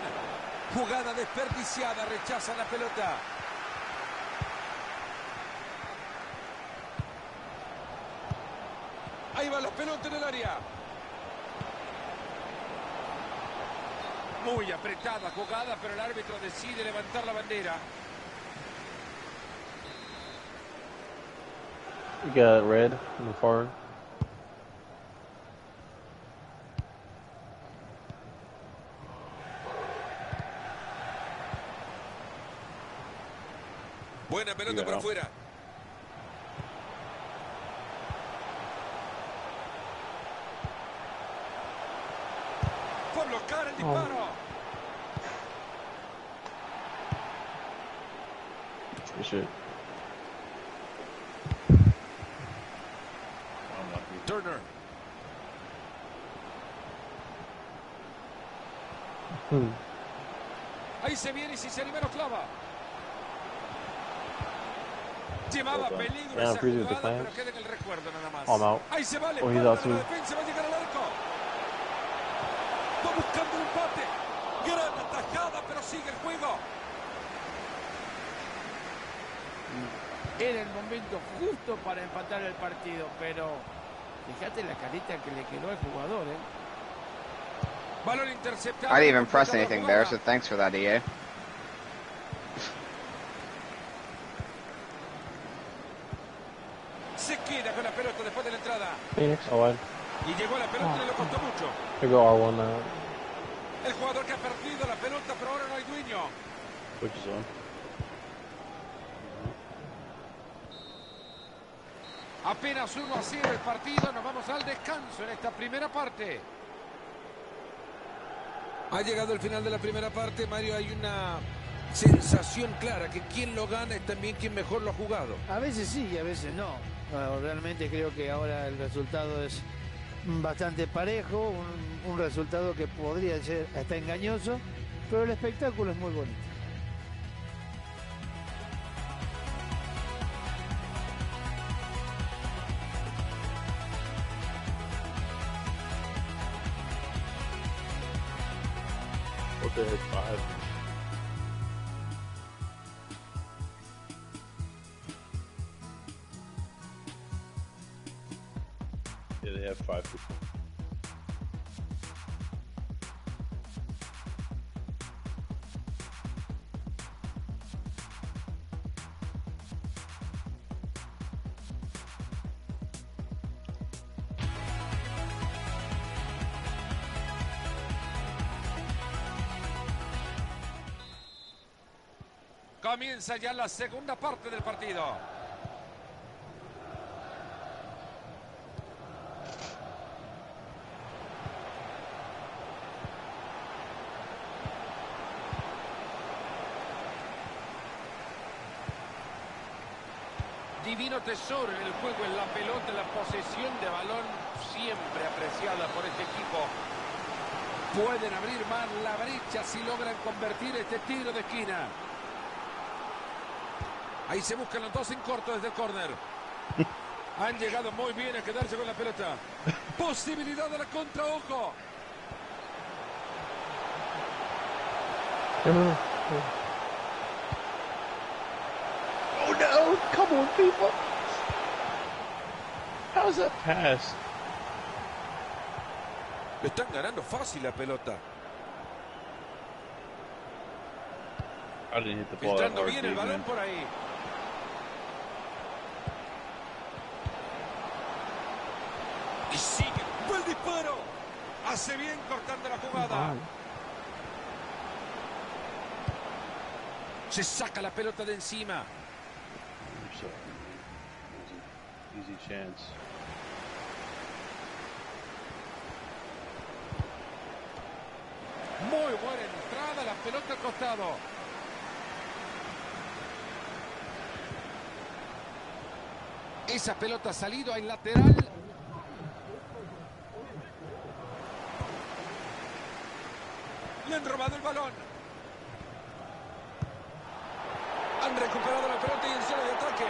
Jugada desperdiciada, rechaza la pelota. Ahí va la pelota en el área. Muy apretada jugada, pero el árbitro decide levantar la bandera. You got red in the far. Buena pelota por afuera. A bloquear el disparo. Good shit. Turner. Hmm. Ahí se viene y si se anima lo clava. Llevaba Well done. peligro esa jugada, pero queda en el recuerdo nada más. Ahí se va, le Oh, he's out too. Buscando el empate. Gran atajada, pero sigue el juego. Era el momento justo para empatar el partido, pero fíjate la carita que le quedó al jugador, ¿eh? Balón interceptado. I didn't even press anything there, so thanks for that, EA. Se queda con la pelota después de la entrada. Phoenix. Oh, wide. Y llegó la pelota y le costó mucho. Here go R1 now. El jugador que ha perdido la pelota, pero ahora no hay dueño. On. Apenas 1 a 0 el partido, nos vamos al descanso en esta primera parte. Ha llegado el final de la primera parte, Mario, hay una sensación clara que quien lo gana es también quien mejor lo ha jugado. A veces sí y a veces no. Bueno, realmente creo que ahora el resultado es bastante parejo, un, resultado que podría ser hasta engañoso, pero el espectáculo es muy bonito. Comienza ya la segunda parte del partido. Divino tesoro en el juego, en la pelota, en la posesión de balón, siempre apreciada por este equipo. Pueden abrir más la brecha si logran convertir este tiro de esquina. Ahí se buscan los dos en corto desde el córner. Han llegado muy bien a quedarse con la pelota. Posibilidad de la contra, ojo. Oh no! Come on, people! How's that pass? Le están ganando fácil la pelota. Filtrando bien el balón por ahí. Y sigue. Buen disparo. Hace bien cortando la jugada. Se saca la pelota de encima. Easy, easy chance. Muy buena entrada, la pelota al costado. Esa pelota ha salido al lateral. Le han robado el balón. Han recuperado la pelota y en zona de ataque.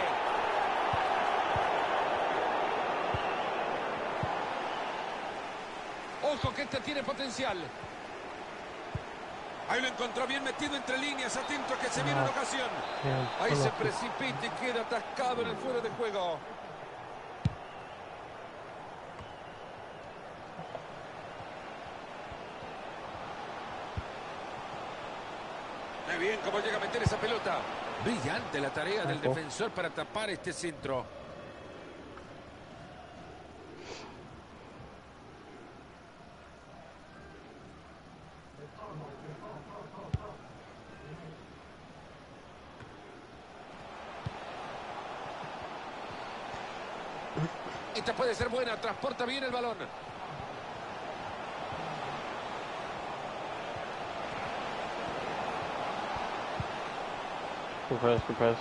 Ojo que este tiene potencial. Ahí lo encontró bien metido entre líneas, atento a que se viene una ocasión. Ahí se precipita y queda atascado en el fuera de juego. Muy bien, cómo llega a meter esa pelota. Brillante la tarea del defensor para tapar este centro. Esta puede ser buena, transporta bien el balón. Good press, good press.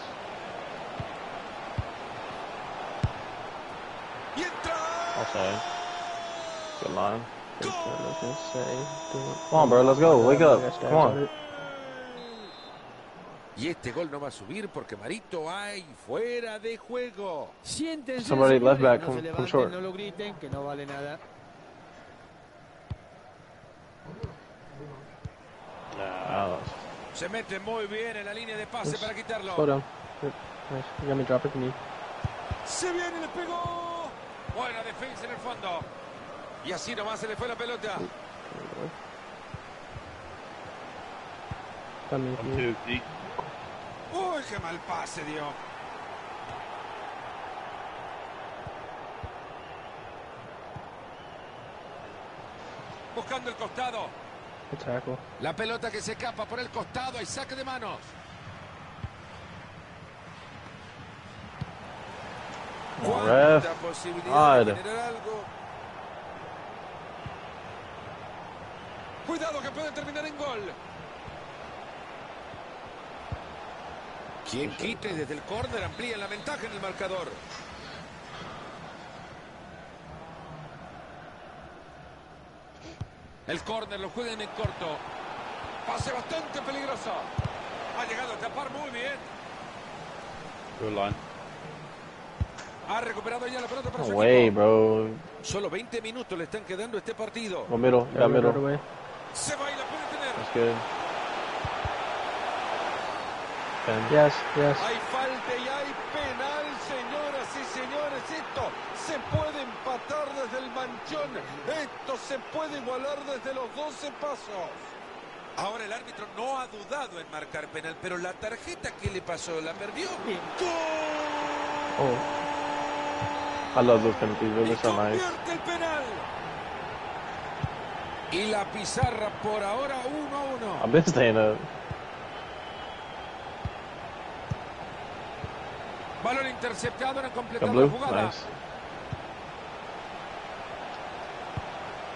Y entra. Offside. Good line. Come on, bro, let's go. Wake up. Come on. Y este gol no va a subir porque Marito hay fuera de juego. Siéntense, Somebody left back no from- levanten, short. no lo griten, que no vale nada. Se mete muy bien en la línea de pase Yes. para quitarlo. Nice. You got me drop it to me. Se viene, le pegó. Buena defensa en el fondo. Y así nomás se le fue la pelota. Got me. One, two, D. Uy, qué mal pase dio. Buscando el costado. La pelota que se escapa por el costado y saque de manos. ¿Cuánta posibilidad de generar algo? Cuidado que puede terminar en gol. Quien quite desde el córner amplía la ventaja en el marcador. El córner lo juegan en corto. Pase bastante peligroso. Ha llegado a tapar muy bien. Good line. Ha recuperado ya la pelota para su No way, bro. Solo 20 minutos le están quedando este partido. Middle. Middle. away. Se va y la puede tener. Yes, yes. Hay falta y hay penal, señoras y señores. Esto se puede empatar desde el manchón. Esto se puede igualar desde los 12 pasos. Ahora el árbitro no ha dudado en marcar penal, pero la tarjeta que le pasó la perdió. Bien. ¡Gol! I love those penalties. Y just so nice. convierte el penal. Y la pizarra por ahora 1 a 1. I've been staying up. Balón interceptado, completado blue. la jugada. Nice.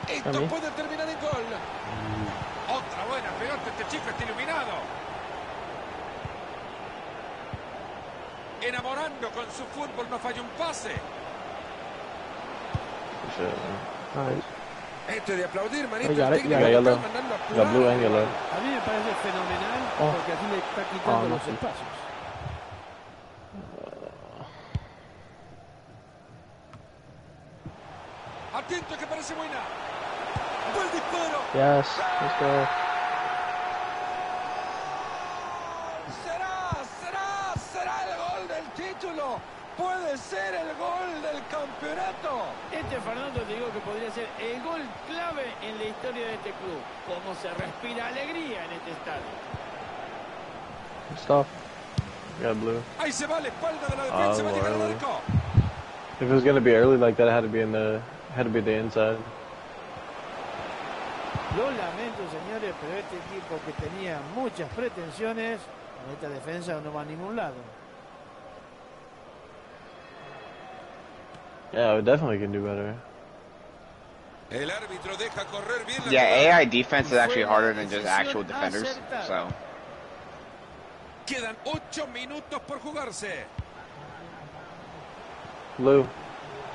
Esto puede terminar en gol. Otra buena pelota, este chico está iluminado. Enamorando con su fútbol, no falla un pase. Man. Nice. Esto es de aplaudir, manito. Oh, ya, el técnico ya. mandando a. A mí me parece fenomenal Oh. porque así le está quitando Oh, no, los sí. espacios. Buen disparo. Yes. Let's go. Será, será, será el gol del título. Puede ser el gol del campeonato. Este Fernando te digo que podría ser el gol clave en la historia de este club. Cómo se respira alegría en este estadio. Stuff. Got blue. Ahí se va la espalda de la defensa. Ah, va a llegar al bueno. arco. If it was gonna be early like that, it had to be in the had to be the inside. Lo lamento, señores, pero este equipo que tenía muchas pretensiones, con esta defensa no va a ningún lado. Yeah, we definitely can do better. El árbitro deja correr bien la Yeah. AI defense is actually harder than just actual defenders. So Quedan ocho minutos por jugarse. Blue.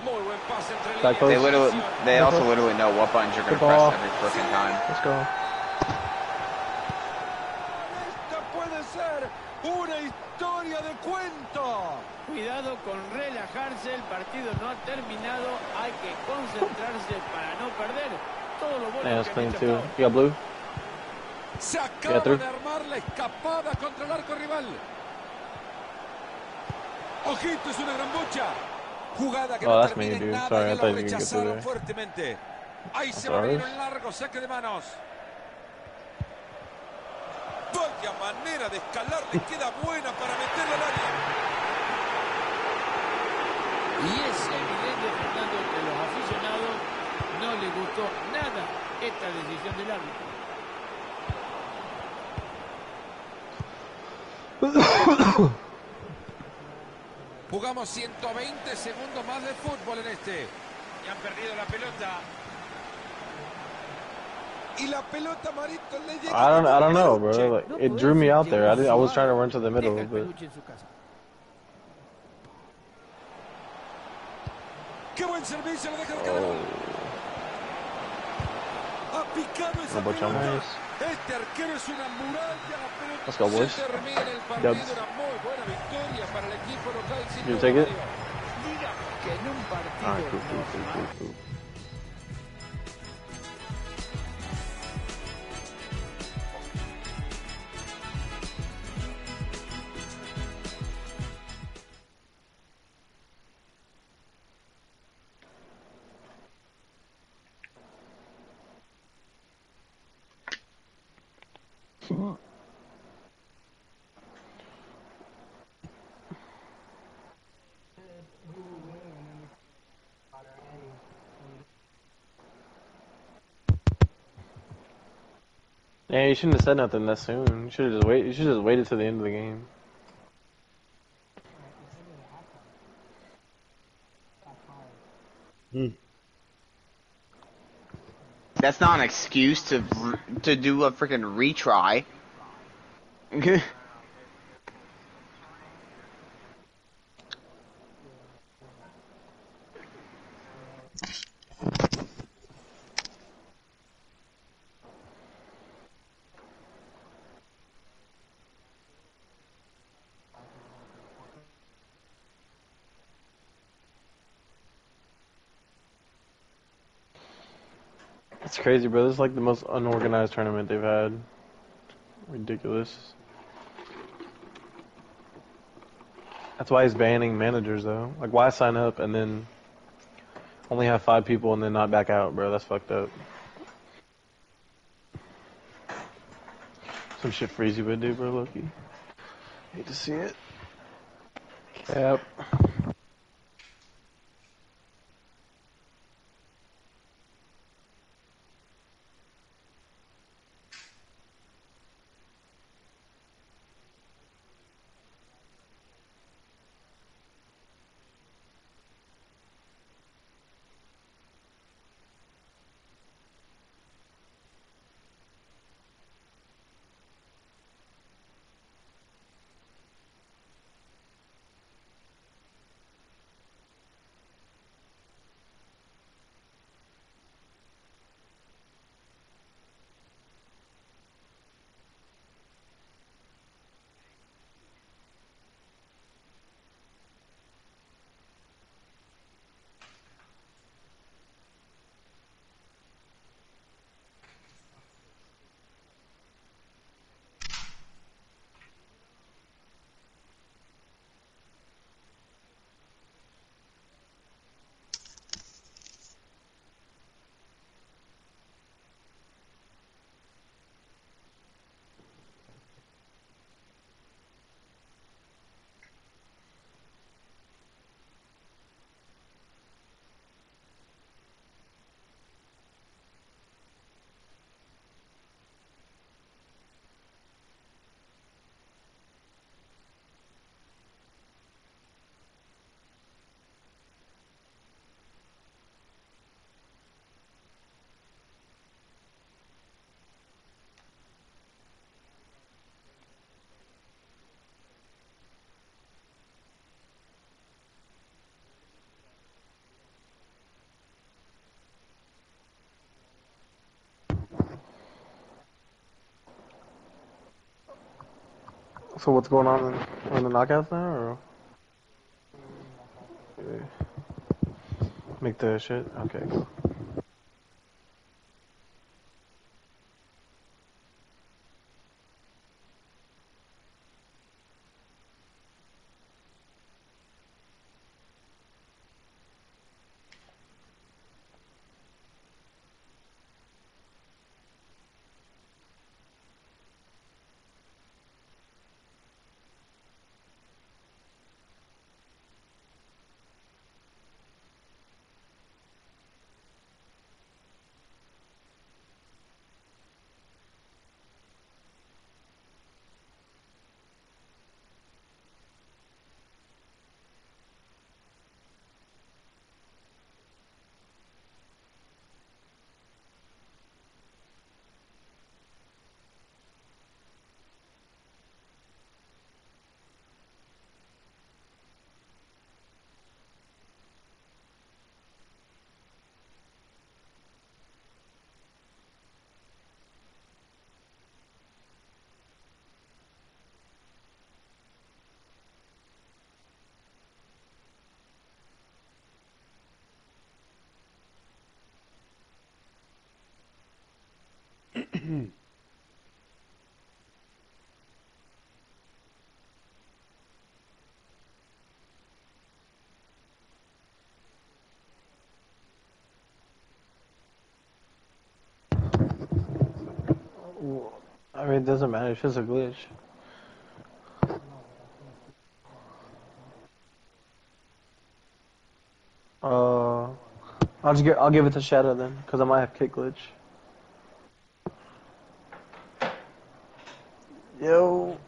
Muy buen pase entre Back líneas. post. They literally, they also literally know what buttons you're gonna Good ball. press every freaking time. Let's go. Esta puede ser una historia de cuento. Cuidado con relajarse, el partido no ha terminado, hay que concentrarse para no perder todo lo bueno Yeah, han clean too. You got blue? Se acaba through. de armar la escapada contra el arco rival. Ojito, es una gran bucha. Jugada que Oh, no that's me, termina en dude. nada Sorry, I y thought lo you could get through rechazaron fuertemente. Ahí se va a venir un largo saque de manos. Vaya manera de escalar, le queda buena para meterla al área. Y es evidente, Fernando, que a los aficionados no les gustó nada esta decisión del árbitro. Jugamos 120 segundos más de fútbol en este. Y han perdido la pelota. Y la pelota, Marito, le llega. I don't I don't know, bro. Like, it drew me out there. I, did, I was trying to run to the middle, but. ¡Qué buen servicio! Lo deja de cara. Ha picado esa Oh, pelota. nice. Este arquero es una muralla, pero Let's go, boys. se termina el partido. Dubs. Una muy buena victoria para el equipo local. Sin You duda, take it? Mario. Digamos que en un partido Alright, cool, cool, cool, cool, cool. Yeah, you shouldn't have said nothing that soon. You should have just wait. You should just waited till the end of the game. Hmm. That's not an excuse to to do a freaking retry. crazy, bro. This is like the most unorganized tournament they've had. Ridiculous. That's why he's banning managers, though. Like, why sign up and then only have five people and then not back out, bro? That's fucked up. Some shit Freezy would do, bro, Loki. Hate to see it. Yep. So what's going on in, in the knockouts now, or? Make the shit? Okay, I mean, it doesn't matter. It's just a glitch. Uh, I'll just get. I'll give it to Shadow then, because I might have kick glitch. Yo.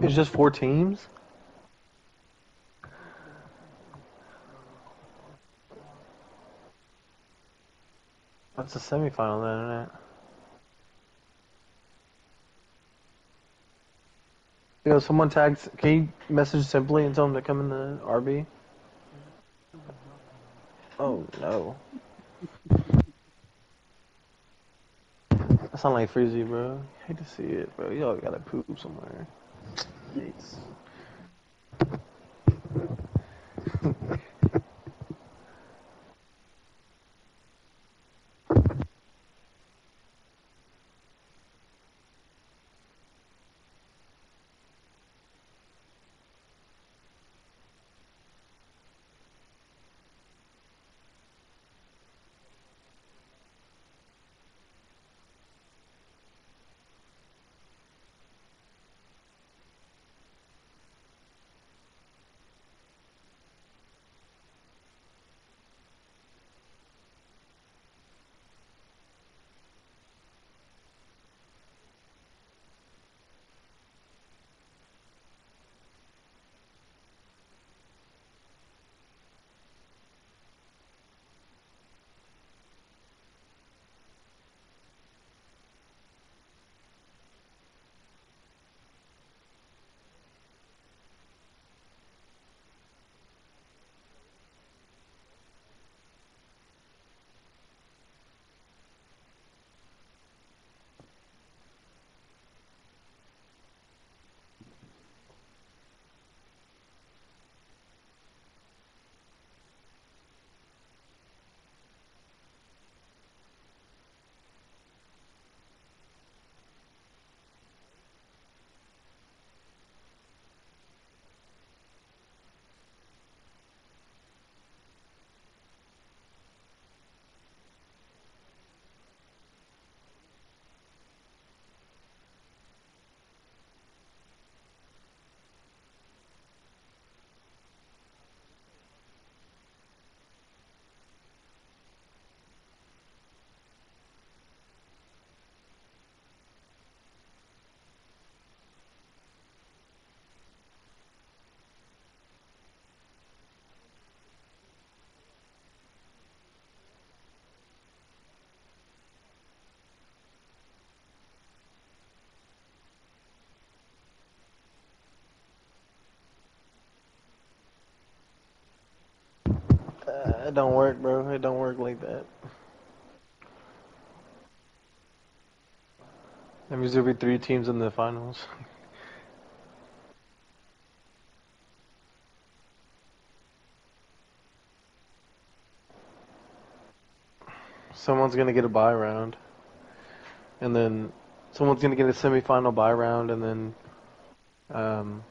It's just four teams. That's a semifinal then, isn't it? Yo, someone tags. Can you message simply and tell them to come in the RB? Oh no. That sound like Freezy, bro. Hate to see it, bro. Y'all gotta poop somewhere. Yates. It don't work, bro. It don't work like that. That means there'll be three teams in the finals. Someone's gonna get a bye round, and then someone's gonna get a semifinal bye round, and then um,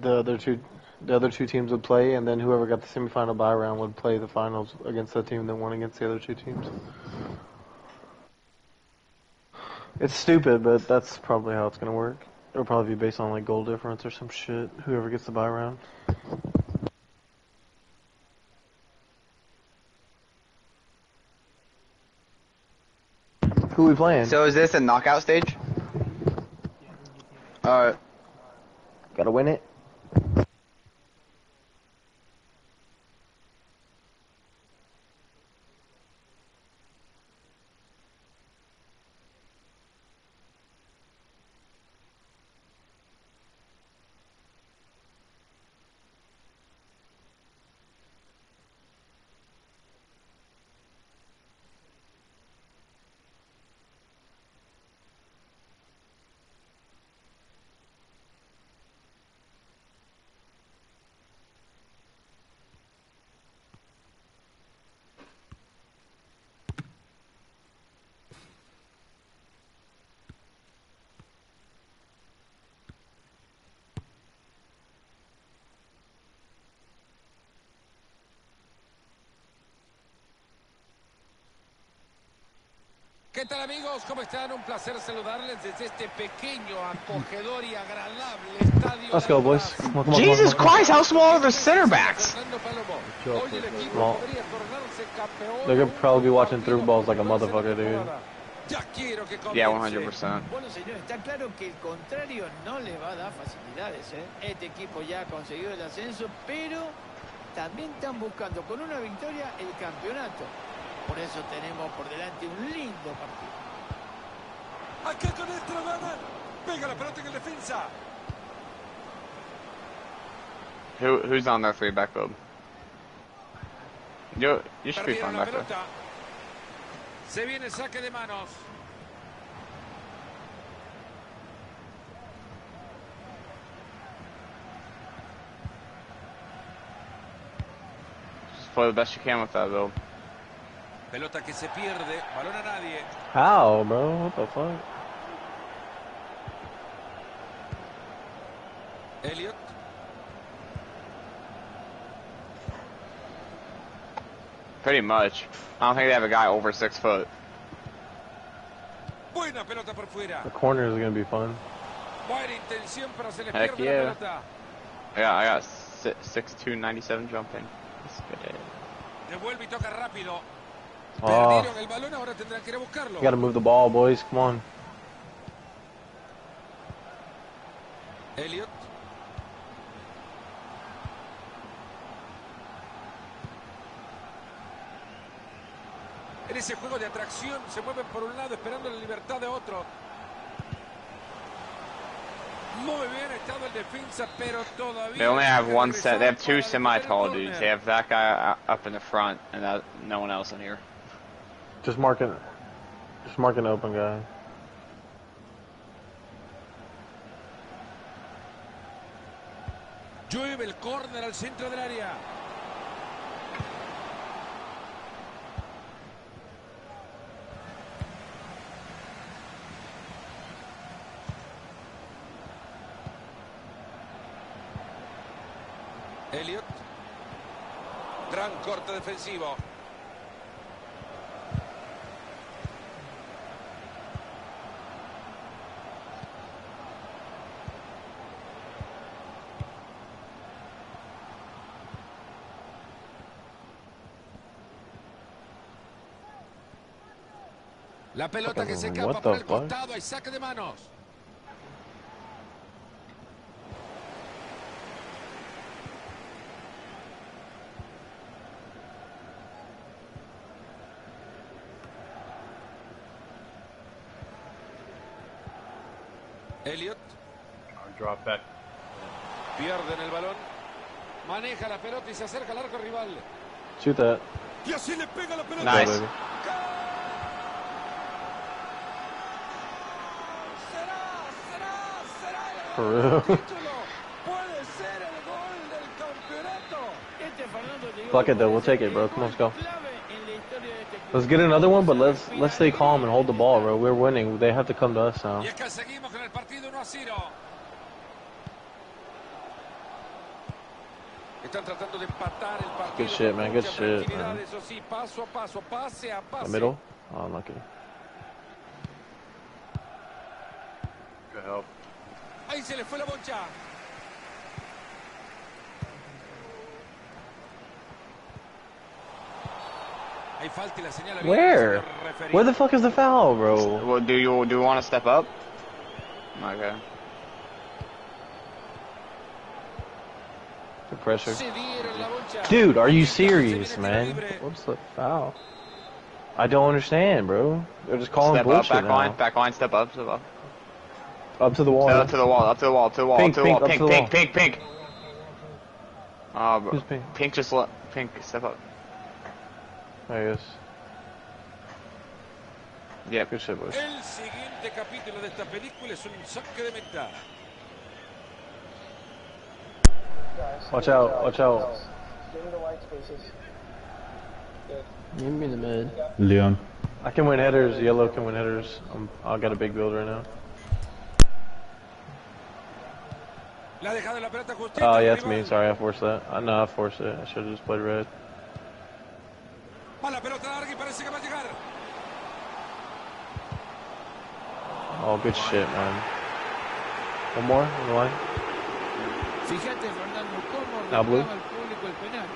the other two the other two teams would play, and then whoever got the semifinal bye round would play the finals against the team that won against the other two teams. It's stupid, but that's probably how it's gonna work. It'll probably be based on like goal difference or some shit. Whoever gets the bye round. Who we playing? So is this a knockout stage? Alright. Gotta win it. ¿Qué tal amigos? ¿Cómo están? Un placer saludarles desde este pequeño, acogedor y agradable estadio. Let's go, boys. Come on, come on, Jesus come on. Christ, how small are the center backs? Well, They're gonna probably be watching through balls like a motherfucker, dude. Ya quiero que Yeah, comience. 100%. Bueno, señor, está claro que el contrario no le va a dar facilidades. ¿eh? Este equipo ya ha conseguido el ascenso, pero también están buscando con una victoria el campeonato. Por eso tenemos por delante un lindo partido. Acá con esta gana. Pega la pelota en el defensa. Who who's on that three back club? You you should be Perdieron back there. pelota. Se viene el saque de manos. Just play the best you can with that though. Pelota que se pierde. Balón a nadie. How, bro? What the fuck? Elliot. Pretty much. I don't think they have a guy over six foot. Buena pelota por fuera. The corners are gonna be fun. Buena intención, pero se le Heck pierde yeah. la pelota. I got I got si- six two ninety seven jumping. That's good. Devuelve y toca rápido. Oh, Perdieron el balón, ahora tendrán que ir a buscarlo. you gotta move the ball, boys. Come on. Elliot. En ese juego de atracción se mueven por un lado esperando la libertad de otro. Muy bien estado el defensa, pero todavía... They only have one set. They have two semi-tall dudes. They have that guy uh, up in the front and that, no one else in here. Just marking. Just the open guy. Llueve el córner al centro del área. Elliot. Gran corte defensivo. La pelota que se escapa por el fuck? costado. Hay saque de manos. Elliot drop back. pierden el balón. Maneja la pelota y se acerca al arco rival. Shoot that. Y así le pega la pelota. Nice. Te digo Fuck it though, we'll take it, bro. Come on, let's go. clave en la historia de este club. Let's get another one, but let's let's stay calm and hold the ball, bro. We're winning. They have to come to us now. Y es que seguimos con el partido 1 a 0. Están tratando de empatar el partido. Good shit, man, good shit, man. Eso sí, paso a paso, pase a pase. The middle. Oh, unlucky. Good help. Ahí se le fue la boncha. Hay falta y la señala bien, Where? Where the fuck is the foul, bro? Well, do you do you want to step up? Okay. The pressure. Se dieron la boncha. Dude, are you serious, man? What's the foul? I don't understand, bro. They're just calling Step up, back now. line, back line, step up, step up. Up to the wall. Step up to the wall, up to the wall, to the wall, Pink, to the pink, wall, up pink, to the pink, wall. pink, pink. Oh, bro. Who's pink? Pink just let, pink, step up. There he is. Yep. Good shit, boys. El siguiente capítulo de esta película es un saque de meta. Watch out, watch out. Meet me in the mid. Leon. I can win headers. Yellow can win headers. I'm, I got a big build right now. La ha dejado la pelota justita. Oh, yeah, it's me. Sorry, I forced that. I know I forced it. I should have just played red. Va la pelota larga y parece que va a llegar. Oh, good shit, man. One more on the line. Fíjate, Fernando, cómo Now blue. reclama el público el penal.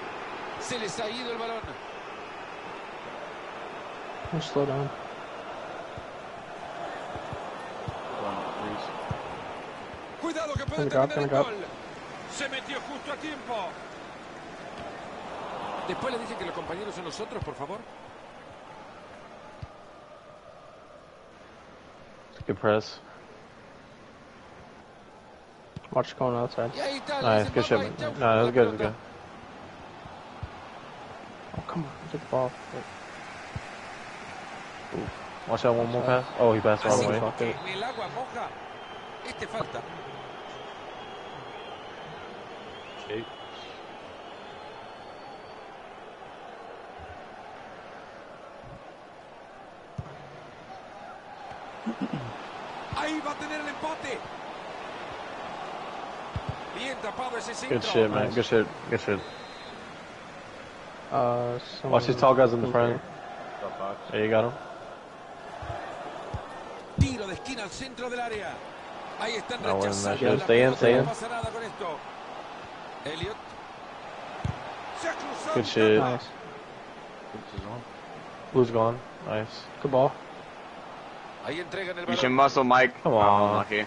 Se les ha ido el balón. Oh, slow down. Cuidado que puede terminar el gol. Se metió justo a tiempo. Después le dicen que los compañeros son los otros, por favor. Good press. Watch going outside. Nice, dicen, good shit. "Papá, y chau, No, that was good, that was pelota". good. Oh, come on. Get the ball. Watch out, one more pass. Oh, he passed all the way. Este falta. Centro. Good shit, man. Good shit. Good shit. Uh, Watch these tall guys in the front. There you got him. Tiro de esquina al centro del área. Ahí están No, bueno, rechazando Nacho. la Stay in, pelota, stay no in. pasa nada con esto. Elliot. Se ha cruzado. Good shit. Nice. Boots is on. Blue's gone. Nice. Good ball. Ahí entregan el You should muscle, Mike. Come Oh, on. unlucky.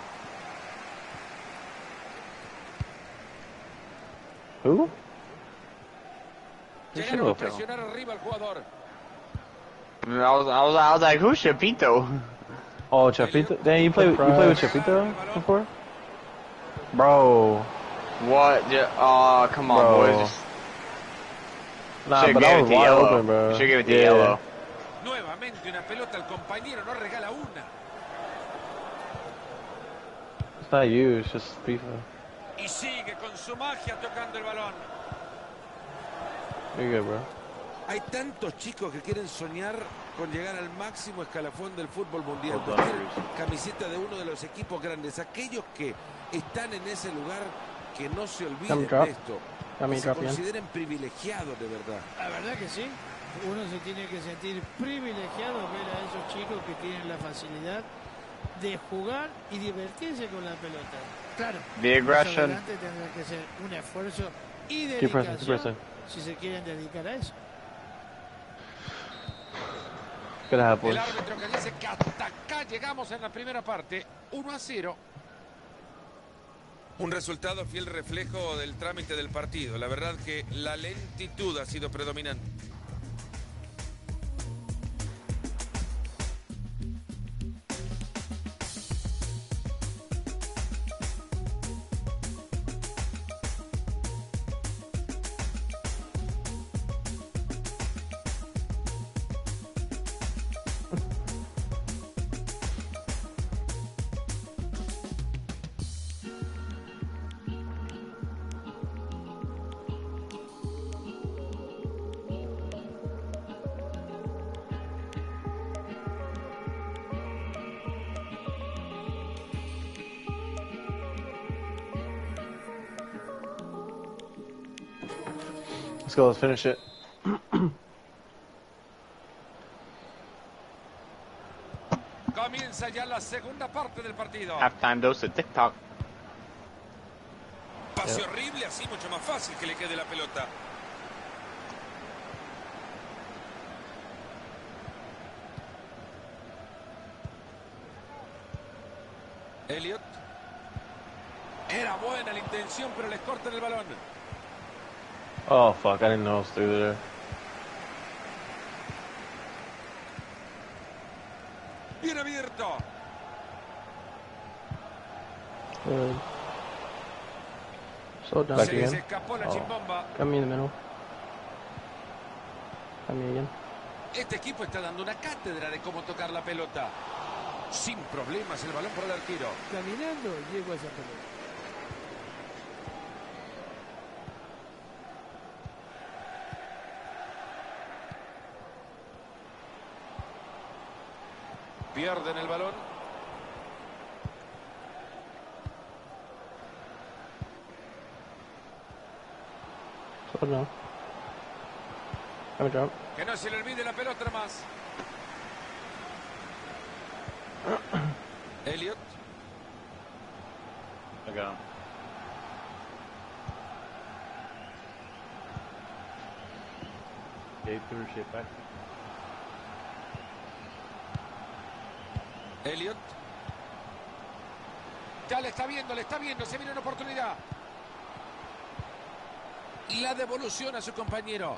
Who? Who's Llegaron presionar arriba al jugador. I was, I was, I was like, who's Chapito? Oh, Chapito. Damn, you play you play with Chapito before? Bro. What? Yeah, Oh, come on, Bro. boys. Just Nah, Should've but gave I it was wide yellow. open, bro. Should've gave it to yeah. yellow. Nuevamente una pelota al compañero, no regala una. It's not you, it's just FIFA. Y sigue con su magia tocando el balón. You're good, bro. Hay tantos chicos que quieren soñar con llegar al máximo escalafón del fútbol mundial. Bruce. camiseta de uno de los equipos grandes. Aquellos que están en ese lugar que no se olviden de esto. Que se consideren privilegiados de verdad. La verdad que sí. Uno se tiene que sentir privilegiado ver a esos chicos que tienen la facilidad de jugar y divertirse con la pelota. Claro, The aggression. tendrá que ser un esfuerzo y Keep pressing, keep dedicación pressing. si se quieren dedicar a eso. Boys. El árbitro que dice que hasta acá llegamos en la primera parte. 1 a 0. Un resultado fiel reflejo del trámite del partido. La verdad que la lentitud ha sido predominante. Let's go. Let's finish it. Comienza ya la segunda parte del partido. Halftime dose of TikTok. Pase horrible, así mucho más fácil que le quede la pelota. Elliot. Era buena la intención, pero les cortan el balón. Oh fuck! I didn't know it was through there. Bien abierto. Good. Slow down. Back again? Oh. chimbomba. Got me in the middle. Got me again. Este equipo está dando una cátedra de cómo tocar la pelota. Sin problemas el balón por el arquero. Caminando llego a esa pelota. Pierden el balón. A drop. Que no se le olvide la pelota más. Elliot. I got him. Gave threw shit back. Elliot. Ya le está viendo, le está viendo. Se viene una oportunidad. La devolución a su compañero.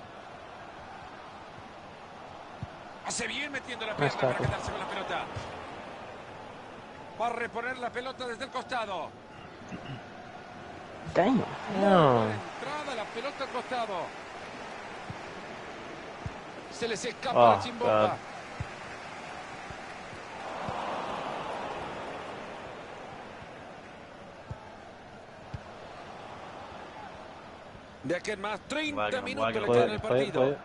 Hace bien metiendo la pierna para quedarse con la pelota. Va a reponer la pelota desde el costado. Damn. No. Entrada, la pelota al costado. Se les escapa Oh, la chimbomba. God. De aquí en más, 30 Wagon, minutos le wagon. quedan el partido.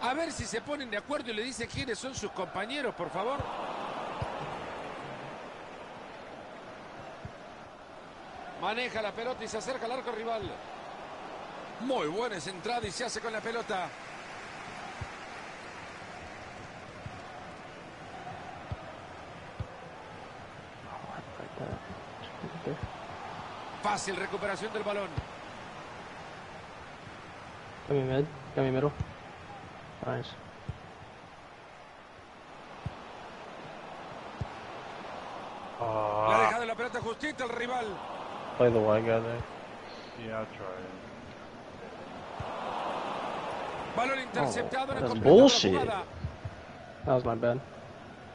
A ver si se ponen de acuerdo y le dicen quiénes son sus compañeros, por favor. Maneja la pelota y se acerca al arco rival. Muy buena esa entrada y se hace con la pelota. Fácil recuperación del balón. Got me mid. Got me middle. Nice. Le ha ah. dejado la pelota justita al rival. play the white guy there. Yeah, I'll try it. Balón interceptado en oh, that's completo de la bullshit. That was my bad.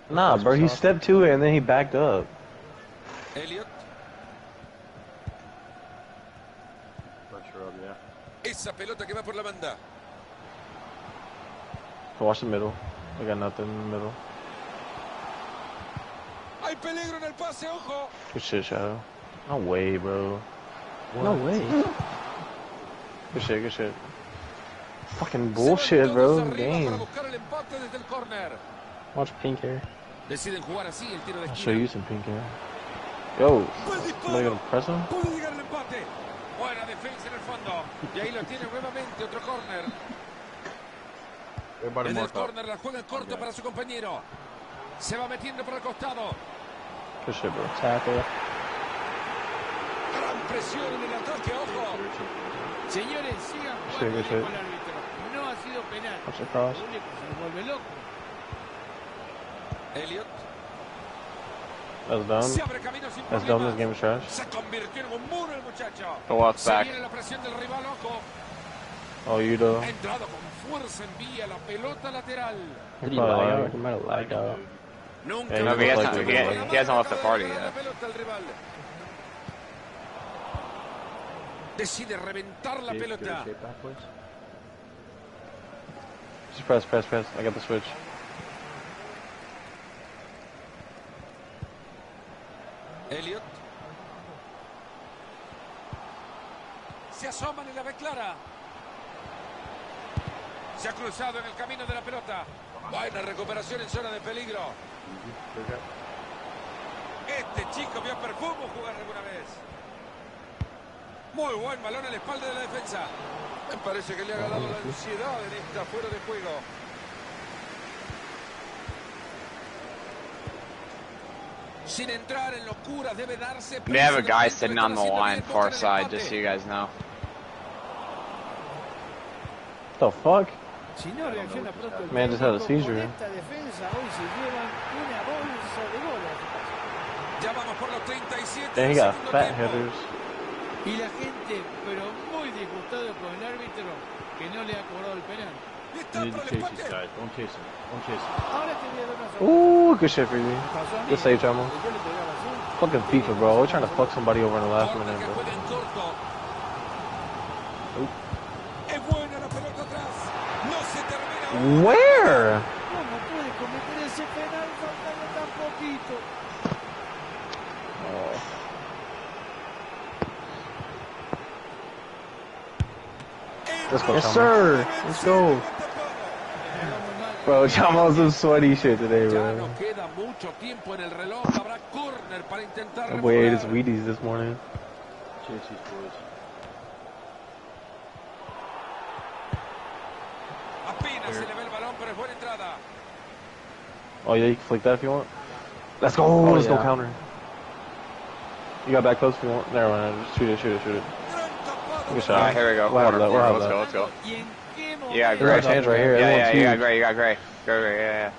Nah, bro. He stepped to it and then he backed up. Elliot. Pressure up, yeah. Esa pelota que va por la banda. Watch the middle. I got nothing in the middle. Hay peligro en el pase, ojo. Good shit, Shadow. No way, bro. No way. Good shit, good shit. Fucking bullshit, bro. Game. buscar el empate desde el córner. Watch pink here. Deciden jugar así el tiro de I'll show you some pink hair. Yo, Buen somebody disparo. gonna press him? Y ahí lo tiene nuevamente otro córner. Desde el córner la juega en corto para su compañero. Se va metiendo por el costado. Tackle. Gran presión en el ataque, ojo. Señores, sigan Sí, jugando sí. el árbitro. No ha sido penal. Único se nos vuelve loco. Elliot That's dumb. se abre That's dumb. This game is trash. Se convirtió en un muro el muchacho. Go walk back. viene la presión del rival, ojo. Oh, you though. Ha entrado con fuerza, envía la pelota lateral. Did he Probably lag like- out? He might have lagged out. Nunca Yeah, No, he hemos hasn't- visto he- con he hasn't left the party yet. la pelota. Decide reventar la pelota. shit back, please. Just press, press, press. I got the switch. Elliot. Se asoman y la ve clara. Se ha cruzado en el camino de la pelota. Buena recuperación en zona de peligro. Este chico vio Perfumo jugar alguna vez. Muy buen balón a la espalda de la defensa. Me parece que le ha ganado la ansiedad en esta fuera de juego. Sin entrar en locuras, debe darse We have a guy sitting on the line far Boca en el side, just so you guys know. What The fuck? Si no reacciona pronto el Man just had a seizure. con esta defensa hoy se llevan una bolsa de goles. Ya vamos por los 37 Damn, he del got fat headers. Y la gente, pero muy disgustado con el árbitro que no le ha cobrado el penal. Y You need to chase these empate. guys. Don't chase them. Don't chase them. Ahora te voy a dar una sorpresa. Ooh, good shit for you. Pasó a mí, Good save, Chamo. yo le pegaba así. Fucking FIFA, bro. We're trying to fuck somebody over in the last Corner minute, que bro. juega en corto. Es buena la pelota atrás. No se termina. aún. Where? ¿Cómo puede cometer ese penal faltando tan poquito? Let's go, Yes, Chamo. sir. Let's go. Bro, Chamo's some sweaty shit today, bro. no queda mucho tiempo en el reloj. Habrá corner para intentar That boy ate his remontar. Wheaties this morning. Chase boys. Apenas se le ve el balón, pero es buena entrada. Oh yeah, you can flick that if you want. Let's go. Oh, Let's go counter. You got back close if you want. Never mind. Just shoot it. Shoot it. Shoot it. Good shot. Alright, here we go. We'll have Corner, that. We'll corner. have Let's go, let's go. ¿Y en qué momento? Yeah, There's our great. chance right here. Yeah, yeah, Everyone's you got huge. great, you got great. Go great, yeah, yeah.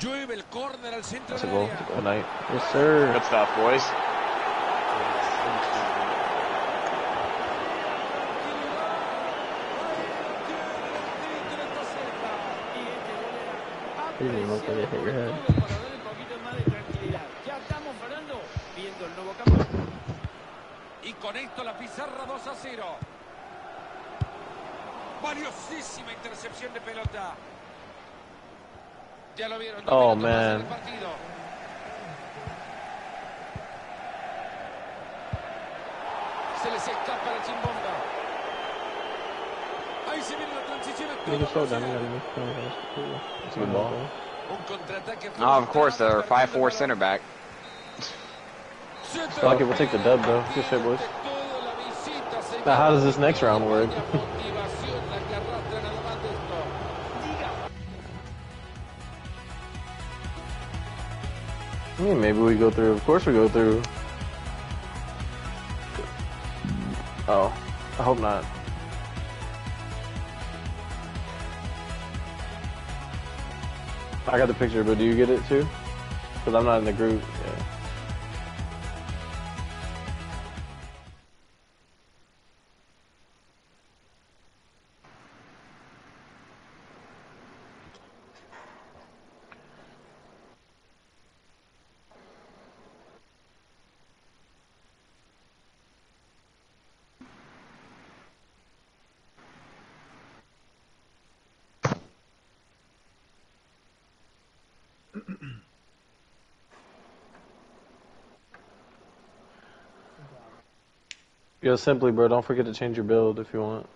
Llueve el córner al centro That's a del goal. área. Good night. Yes, sir. Good stuff, boys. You didn't even look like it hit your head. Para dar un poquito más de tranquilidad. Ya estamos, Fernando, viendo el nuevo campo. Y con esto la pizarra 2 a 0. Valiosísima intercepción de pelota. Ya lo vieron. Oh, minutos más en el man. partido. Se les escapa la chimbomba. Ahí se viene la transición a You toda can slow down. You velocidad. gotta make sure It's a good ball. Oh, of course, they're a 5'4 perdiendo center back. Se Fuck it, we'll take the dub, though. Good shit, boys. Toda la visita se Now, how does this next round work? Mean, maybe we go through. Of course, we go through. Oh, I hope not. I got the picture, but do you get it too? Because I'm not in the group. Yeah. Yo, simply, bro. Don't forget to change your build if you want.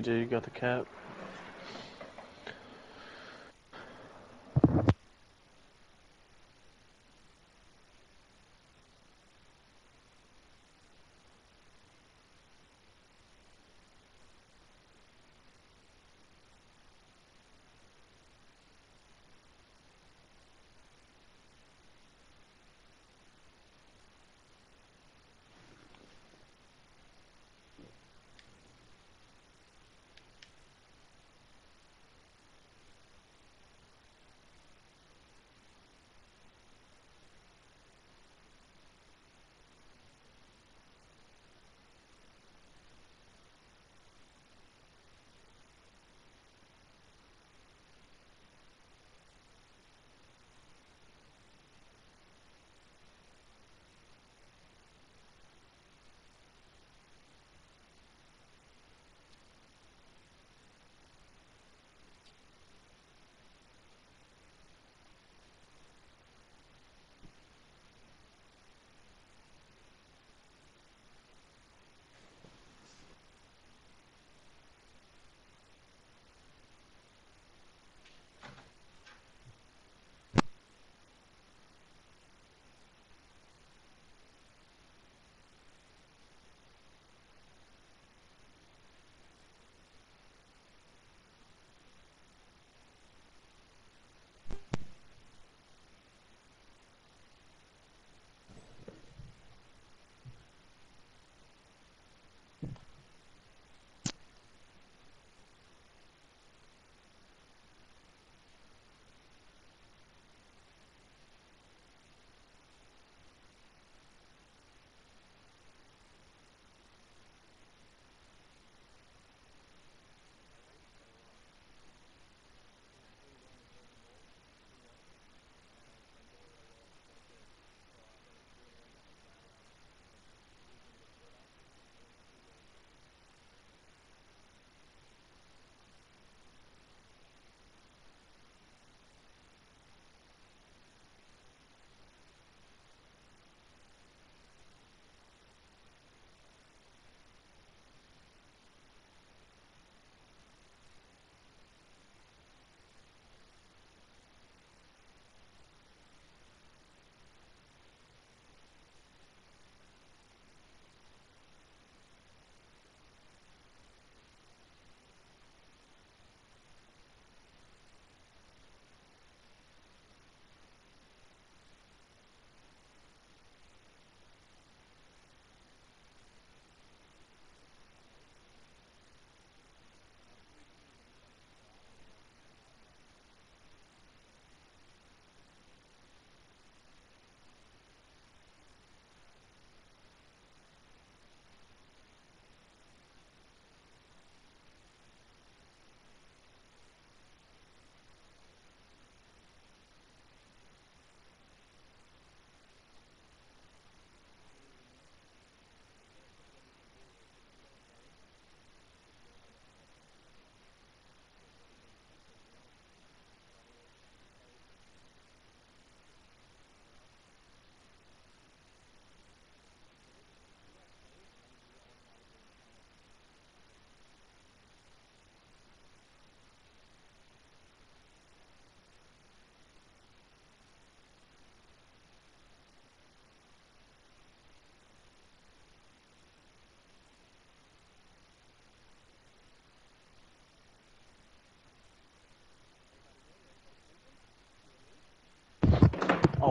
DJ, you got the cap.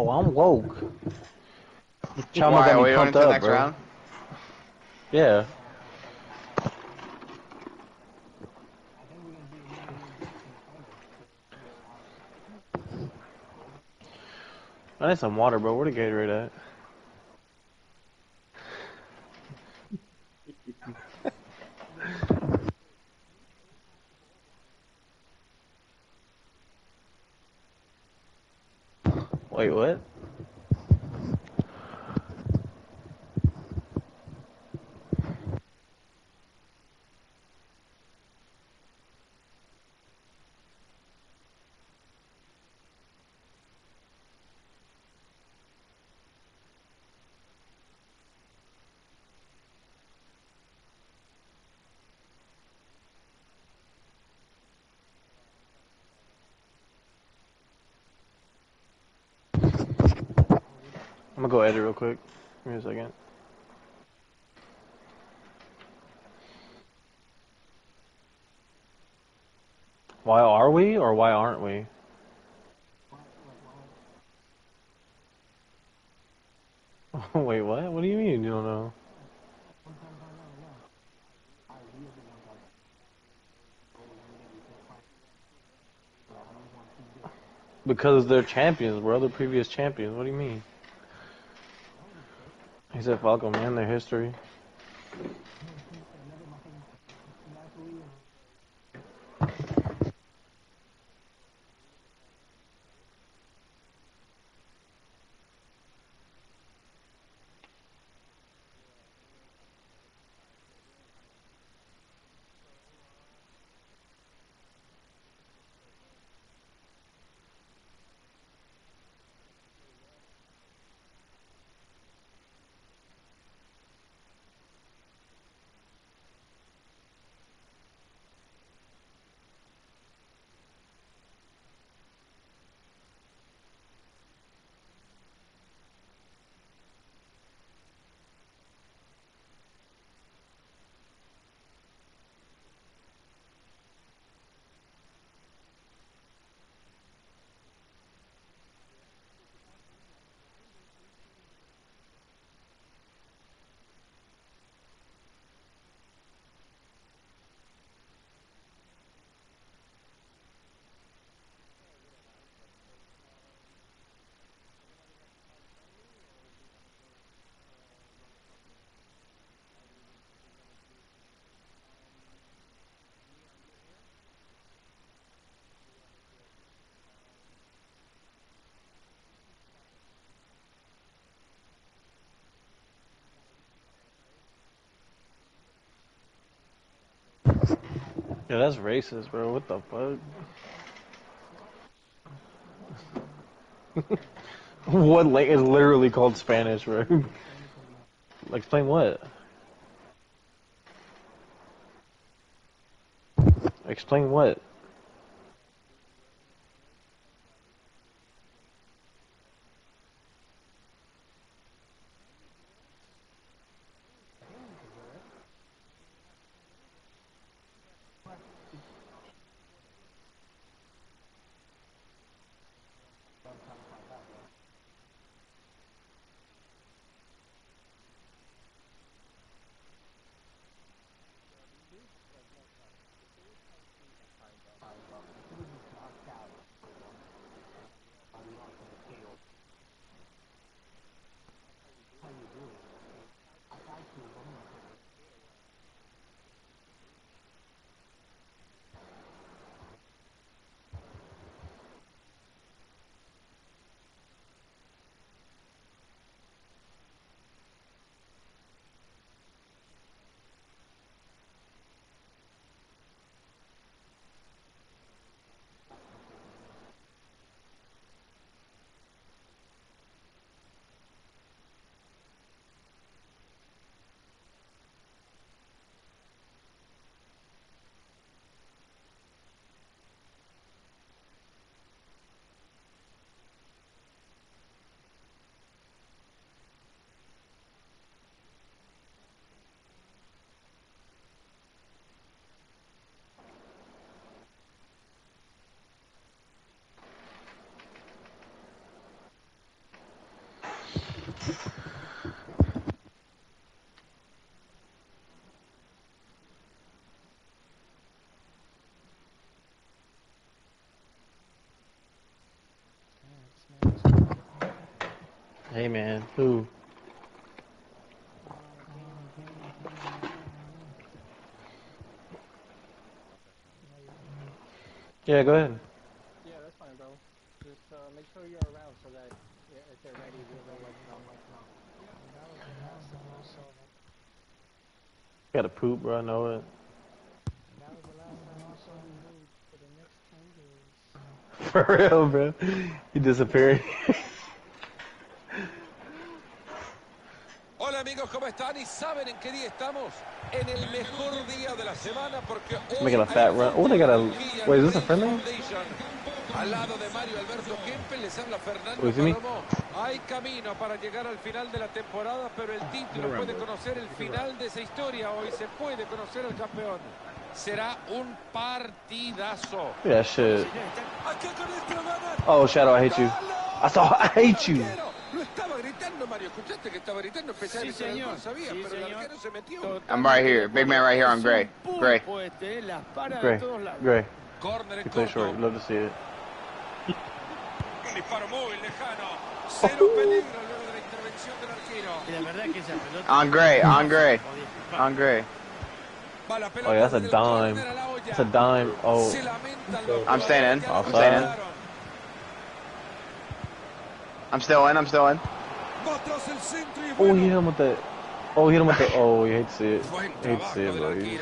Oh, I'm woke. Chama Why, got are me pumped up, next bro. round? Yeah. I need some water, bro. Where the Gatorade at? Wait, what? I'm gonna go edit real quick. Give me a second. Why are we or why aren't we? Wait, what? What do you mean you don't know? Because they're champions, We're other previous champions. What do you mean? He said, Falco, man, their history. Yeah, that's racist, bro. What the fuck? what la- is literally called Spanish, bro? Explain what? Explain what? Hey man, who? Yeah, go ahead. Yeah, that's fine, bro. Just uh, make sure you're around so that yeah, if they're ready, we'll know. Let you know. Gotta poop, bro. I know it. For real, bro. You disappeared. Hola amigos, ¿cómo están? ¿Y saben en qué día estamos? En el mejor día de la semana porque hoy Making a fat run. Oh, they got a. Wait, is this a friendly? Al lado de Mario Alberto Kempel les habla Fernando Wait, is it me? Palomo. Hay camino para llegar al final de la temporada, pero el título puede conocer el final de esa historia. Hoy se puede conocer el campeón. Será un partidazo. Yeah, shit. Oh, Shadow, I hate you. I saw. I hate you. Arquero. Lo estaba gritando Mario. ¿Escuchaste que estaba gritando? Pensaba Sí, que el señor. gol sabía, Sí, pero el arquero se metió. I'm right here. Big man right here on Gray. Gray. Este, eh, las para de Gray. todos lados. Gray. Corner en You play corto. short. Love to see it. Un disparo muy lejano. Cero peligro luego de la intervención del arquero. Y la verdad que esa pelota... On Gray. On Gray. On Gray. Va la pelota Oh, yeah, that's a dime. córner a la olla. That's a dime. Oh. Se lamentan los I'm staying in. I'm staying in. Abandonaron. I'm still in. I'm still in. Va tras el centro y Oh, bueno. he hit him with the. Oh, he hit him with the. Oh, you hate to see it. Buen Hate to see it, del bro. You-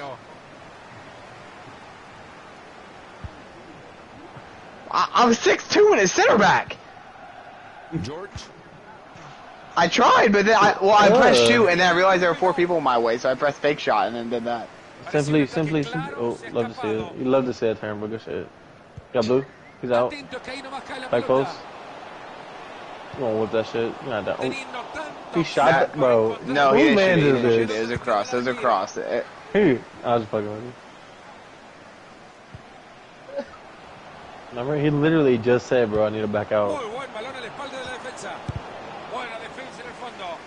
I- I'm 6'2 in a center back. George. I tried, but then I well I pressed Ugh. shoot and then I realized there were four people in my way, so I pressed fake shot and then did that. Simply, simply, simply. Oh, love to see it. You love to see that turn, but good shit. Got blue. He's out. Atento que ahí nomás cae la Back pelota. Close. You gonna that shit? You're not that. Oh, he shot That- that, bro. No, Who he didn't shoot. man He did didn't shoot. It this? was a cross. It was a cross. It- Here, I was fucking with you. Remember, he literally just said, "Bro, I need to back out." Muy buen balón a la espalda de la defensa. Buena defensa en el fondo.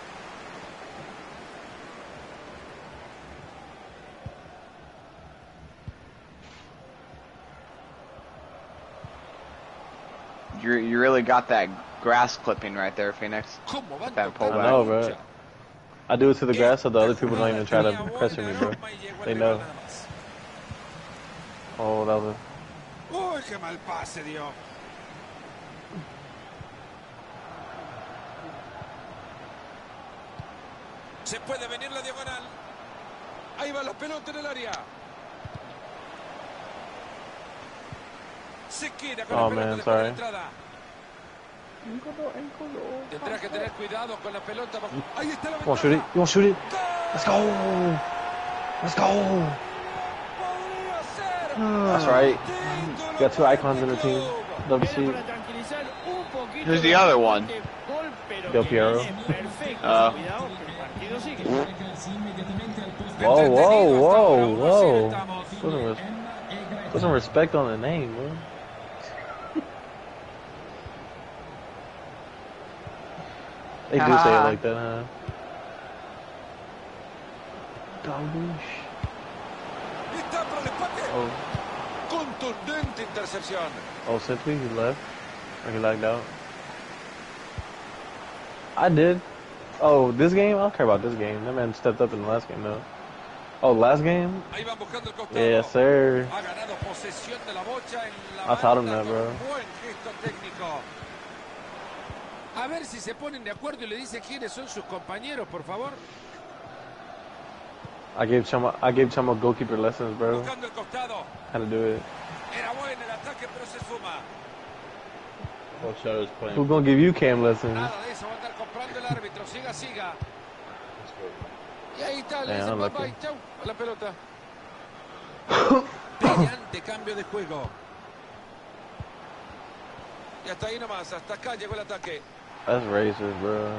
you you really got that grass clipping right there, Phoenix. ¿Cómo That tocando I know, bro. I do it to the grass so the other people don't even try to pressure me, bro. arma y llegó al They know. Oh, that was. Uy, qué mal pase dio. Se puede venir la diagonal. Ahí va la pelota en el área. Se queda con Oh, la pelota man, de la sorry. entrada. Tendrá que tener cuidado con la pelota. Ahí está la Come on, shoot it. ventaja. You want to shoot it? Let's go. Let's go. That's right. Título Got two icons in the team. club. Love to see Era it. para tranquilizar un poquito Who's the other one? Del Piero. viene perfecto. Ah. Cuidado, que el partido sigue. Recarsi immediatamente al posto Whoa, whoa, whoa, whoa. Put some, res- Emma Greco. put some respect on the name, man. They do say it ah. like that, huh? Gosh. Está para el empate. Oh, Contundente intercepción. oh, simply he left, or he lagged out. I did. Oh, this game? I don't care about this game. That man stepped up in the last game, though. Oh, last game? Ahí van buscando el costado. Yes, sir. Ha ganado posesión de la bocha en la I taught him that, bro. A ver si se ponen de acuerdo y le dice quiénes son sus compañeros, por favor. I gave Chama, I gave Chama goalkeeper lessons, bro. Buscando el costado. How to do it. Era bueno el ataque, pero se suma. Oh, Shadow's playing. Who's gonna give you cam lessons? Nada de eso va a andar comprando el árbitro. Siga, siga. Y ahí está, le dice papá y chau a la pelota. Brillante cambio de juego. Y hasta ahí nomás, hasta acá llegó el ataque. That's racist, bro.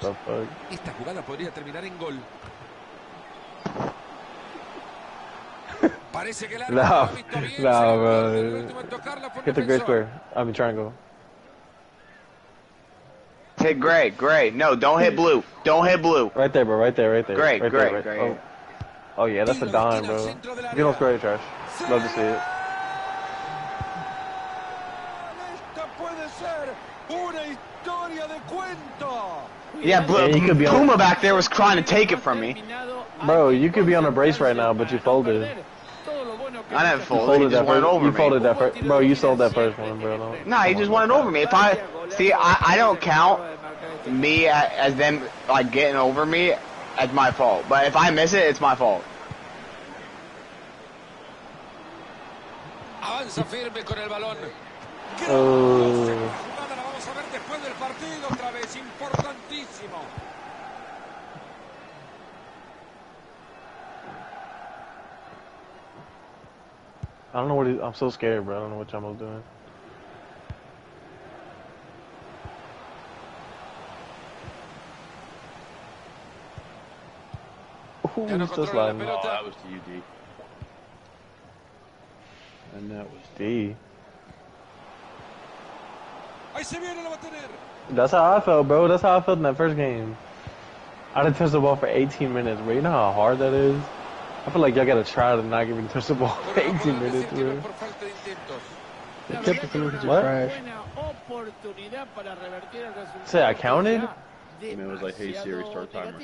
The fuck? Esta jugada podría terminar en gol. Parece que el árbitro No, lo ha visto bien. no, sin embargo, bro. el último en tocarla fue un Hit the gray defensor. square. I mean triangle. Hit gray, gray. No, don't hit blue. Don't hit blue. Right there, bro. Right there. Right there. Great, right great, there, right. great. Oh. oh yeah, that's a Tiro dime, bro. centro del Get on área. square trash. Love to see it. Esta puede ser una historia de cuento. Yeah, Yeah, you could be on- Puma back there was trying to take it from me. Bro, you could be on a brace right now, but you folded. I didn't You fold. He folded just that went first. over You me. folded that first. Bro, you sold that first one, bro. Don't- Nah, he just went over me. If I see, I, I don't count me as them like getting over me as my fault. But if I miss it, it's my fault. Avanza firme con el balón. Oh. Después del partido otra vez. Importantísimo. I don't know what he, I'm so scared, bro. I don't know what Jamal's doing. Ooh, Ya no he's still sliding. Oh, that was to you, D. And that was D. Ahí se viene, lo va a tener. That's how I felt, bro. That's how I felt in that first game. I didn't touch the ball for 18 minutes, bro. You know how hard that is? I feel like y'all gotta try to not give me touch the ball for 18 minutes, decir que no bro. por falta de intentos. They kept it from because What? trash. Buena oportunidad para revertir el resultado. Say, I counted? I mean, it was like, hey, Siri, start timer.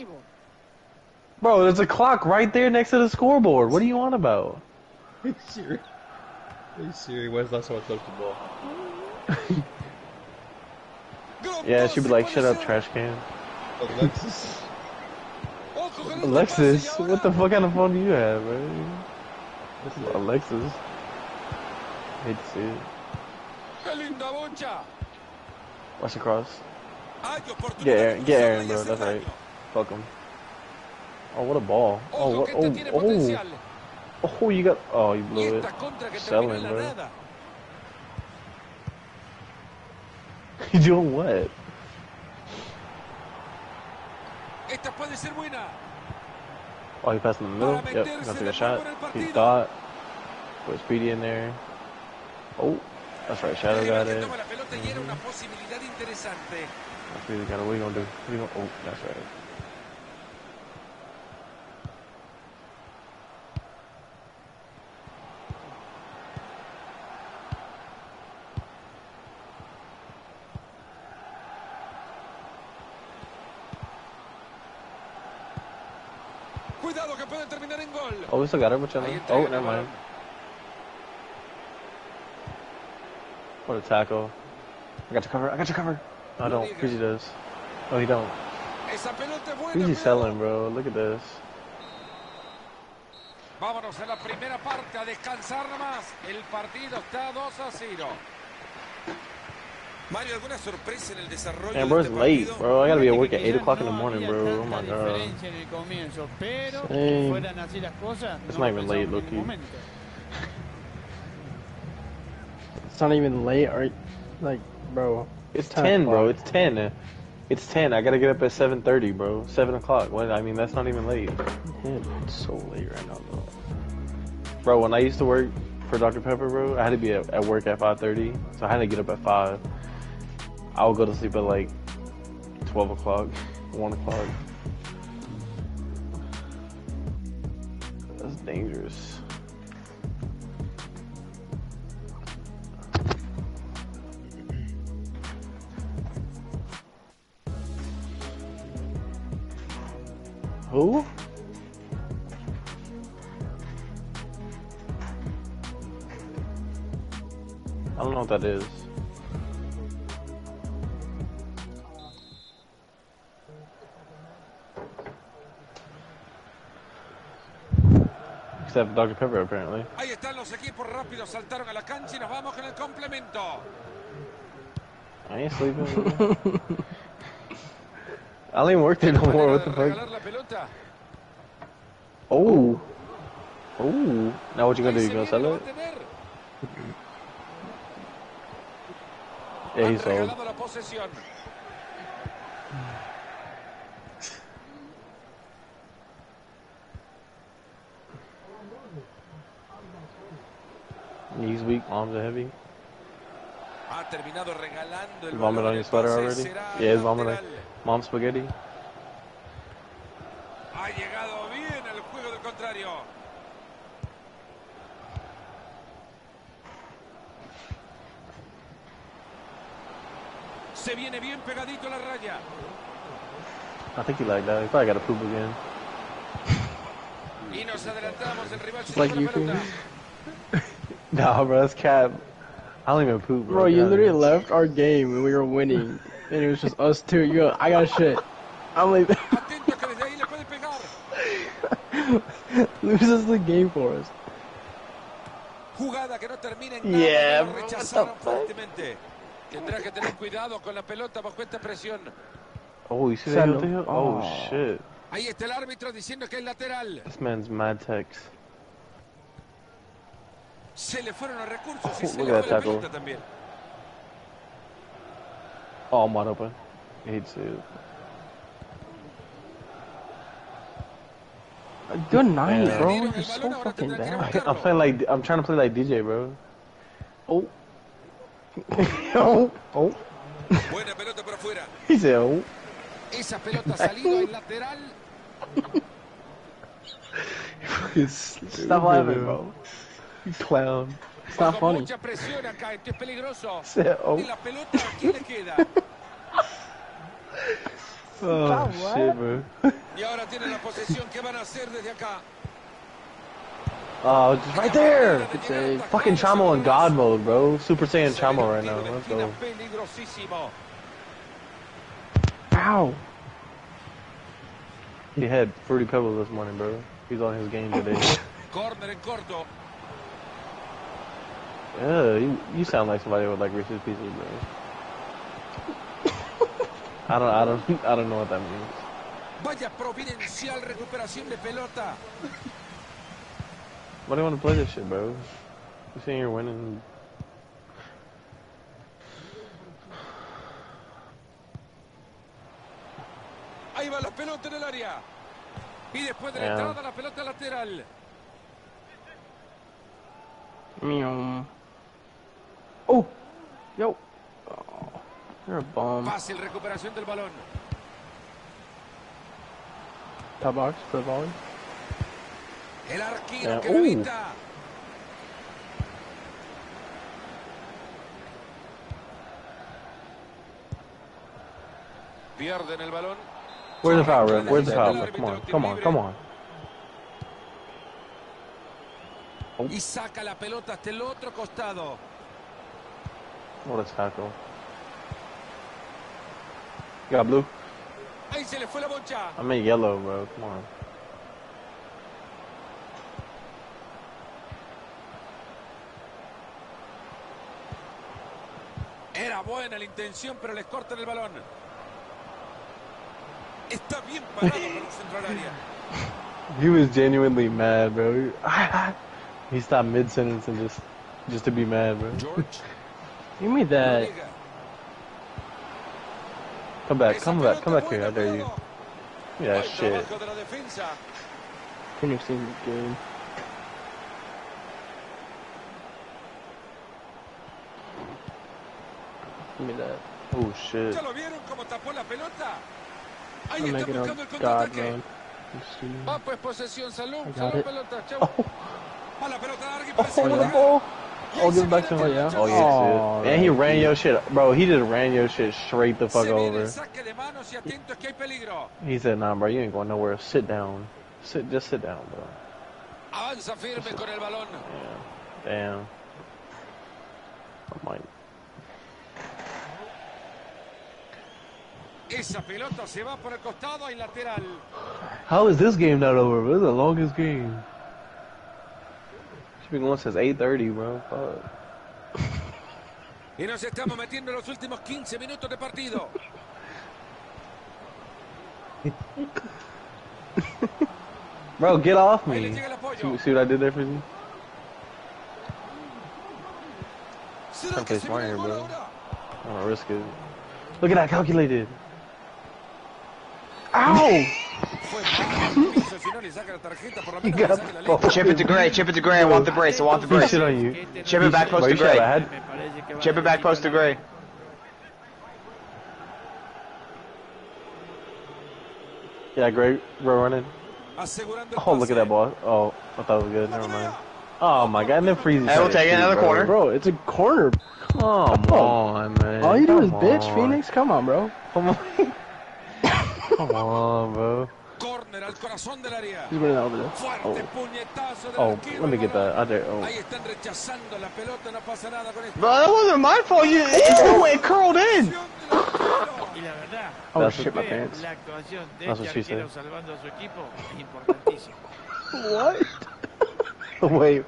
Bro, there's a clock right there next to the scoreboard. What are you on about? Hey Siri. Hey Siri, when's the last time I touched the ball? Yeah, she'd be like, shut up, trash can. Alexis. Alexis, what the fuck kind of phone do you have, man? This is Alexis. I Hate to see it. Watch the cross. Get Aaron, get Aaron, bro. That's right. Fuck him. Oh, what a ball. Oh, what, que oh, este tiene oh. potencial. oh, oh, you got, oh, you blew it. esta contra que terminó Selling, bro. nada. You doing what? Esta puede ser buena. Oh, he passed in the middle. Yep, gonna take a shot. nuevo en el He thought. Put Speedy in there. Oh, that's right. Shadow got it. toma la pelota y era una mm-hmm. posibilidad interesante. That's Speedy got it. What you gonna do? What are you gonna? Oh, that's right. Cuidado que puede terminar en gol. Oh, we still got it. Which one? Oh, never mind. What a tackle. I got your cover. I got your cover. No, I don't. Fiji does. Oh, he don't. Pero- selling, bro. Look at this. Vámonos a la primera parte a descansar nomás. El partido está 2 a 0. Mario, ¿alguna sorpresa en el desarrollo Man, bro, it's late, bro. I gotta be at work at 8 o'clock in the morning, bro. Oh my god. diferencia en el comienzo, pero Same. fueran así las cosas, It's not even late, en low-key. ningún momento. It's not even late. Are like, bro? It's 10 10, bro. It's 10. It's 10. I gotta get up at 7.30, bro. 7 o'clock. What? I mean, that's not even late. Yeah, it's so late right now, bro. Bro, when I used to work for Dr. Pepper, bro, I had to be at, at work at 5.30, so I had to get up at 5. I would go to sleep at like 12 o'clock, 1 o'clock. That's dangerous. Who? I don't know what that is. Except Dr. Pepper, apparently. Ahí están los equipos rápidos, saltaron a la cancha y nos vamos con el complemento. I ain't sleeping. I don't even work there no more. What the fuck? La pelota. Oh. oh. Oh. Now what you gonna do? You gonna sell it? Yeah, he Han sold. regalado la posesión. Knees weak, arms are heavy. Ha terminado regalando el Vomit on your sweater already? Yeah, it's vomit. lateral. Mom spaghetti. Ha llegado bien al juego del contrario. Se viene bien pegadito la raya. I think he like that. He probably got to poop again. Y nos adelantamos, el rival se like la you, pelota. Phoenix. Nah, bro, that's cap. I don't even poop, bro. Bro, you God. literally left our game when we were winning, and it was just us two. You go, I got shit. I'm like, Atento que desde ahí le puede pegar. loses the game for us. Jugada que no termina en nada. Yeah, la bro, what rechazaron the fuck? fuertemente. Tendrá que tener cuidado con la pelota bajo esta presión. Oh, you see that Send. Oh, Oh. shit. Ahí está el árbitro diciendo que es lateral. This man's mad text. Se le fueron los recursos y Oh, se look le at fue that la tackle. pelota también. Oh, I'm wide open. I hate to see it. Good night, Yeah. bro. You're so fucking bad. I'm playing like I'm trying to play like DJ, bro. Oh. oh. Oh. Buena pelota por afuera. He said, "Oh." Esa pelota salido en lateral. Stop laughing, bro. You clown. It's not Con funny. mucha presión acá, esto es peligroso. "Oh." Y la pelota, ¿a quién le queda? Oh shit, bro. Y ahora tienen la posesión. ¿Qué van a hacer desde acá? Oh, just right there. Good save. Fucking Chamo in God mode, bro. Super Saiyan Chamo right now. Let's go. Peligrosísimo. Ow. He had Fruity Pebbles this morning, bro. He's on his game today. Corner en corto. Yeah, you, you sound like somebody with like Reese's Pieces, bro. I don't, I don't, I don't know what that means. Vaya providencial recuperación de pelota. Why do you want to play this shit, bro? You saying you're winning? Ahí va la pelota en el área. Y después de la Yeah. entrada, la pelota lateral. Meow. Oh. Yo. Oh, you're a bum. Fácil recuperación del balón. Top box for the volley. El arquero Yeah. que levita. Pierden el balón. Where's the foul, ref? Where's the foul, ref? Come on, come on, come on. Y saca la pelota hasta el otro costado. What a tackle. You got blue? Ahí se le fue la bocha. I mean yellow, bro. Come on. Era buena la intención, pero les cortan el balón. Está bien parado para un centro área. He was genuinely mad, bro. he stopped mid sentence and just, just to be mad, bro. George. Give me that. Come back, come back, come back here. buena, I dare you. Yeah, shit. trabajo de la defensa. Phoenix is good. Give me that. Oh shit. ¿Ya lo vieron cómo tapó la pelota? Ahí I'm está making buscando el a god contraataque. see. Va pues posesión, salud, I got salud it. pelota, chau. Oh, Va la pelota larga y oh, parece que oh. Y ahí Oh, give it back to him. Oh, yeah? Oh, yeah, Oh, shit. And he ran your shit. Bro, he just ran your shit straight the fuck over. el saque de manos y atentos que hay peligro. He said, nah, bro, you ain't going nowhere. Sit down. Sit, just sit down, bro. Avanza firme con el balón. Yeah. Damn. I might. Esa pelota se va por el costado y lateral. How is this game not over. This is the longest game. Should be going since 8.30, bro. Fuck. Y nos estamos metiendo en los últimos 15 minutos de partido. Bro, get off me. llega el apoyo. See, see what I did there for you? ¿Será Can't play smart here, bro. I'm gonna risk it. Look at that calculated. Ow! Fue mal, piso, si no le saca la tarjeta, por lo menos got le la lengua. Chip it to Gray. Chip it to Gray. I want the brace. I want the He brace. shit on you. Chip it back post to Gray. had. Me parece que va Chip it back post to Gray. Yeah, great. Bro, running. Oh, look at that pase. ball. Oh, I thought it was good. Never mind. Oh my god, and then freezing. Hey, we'll take it, another corner. Bro, it's a corner. Come on, man. All you do is bitch, on. Phoenix. Come on, bro. Come on. Come on, bro. Córner al corazón del área. He's running over there. Fuerte oh. puñetazo del Oh, let me get Ecuador. that. I dare. Oh. Ahí están rechazando la pelota, no pasa nada con esto. Bro, that wasn't my fault. You, it's the way it curled in. Y la verdad, Oh That's shit, my pants. la actuación de That's este what she arquero said. salvando a su equipo es importantísimo. What? Wait.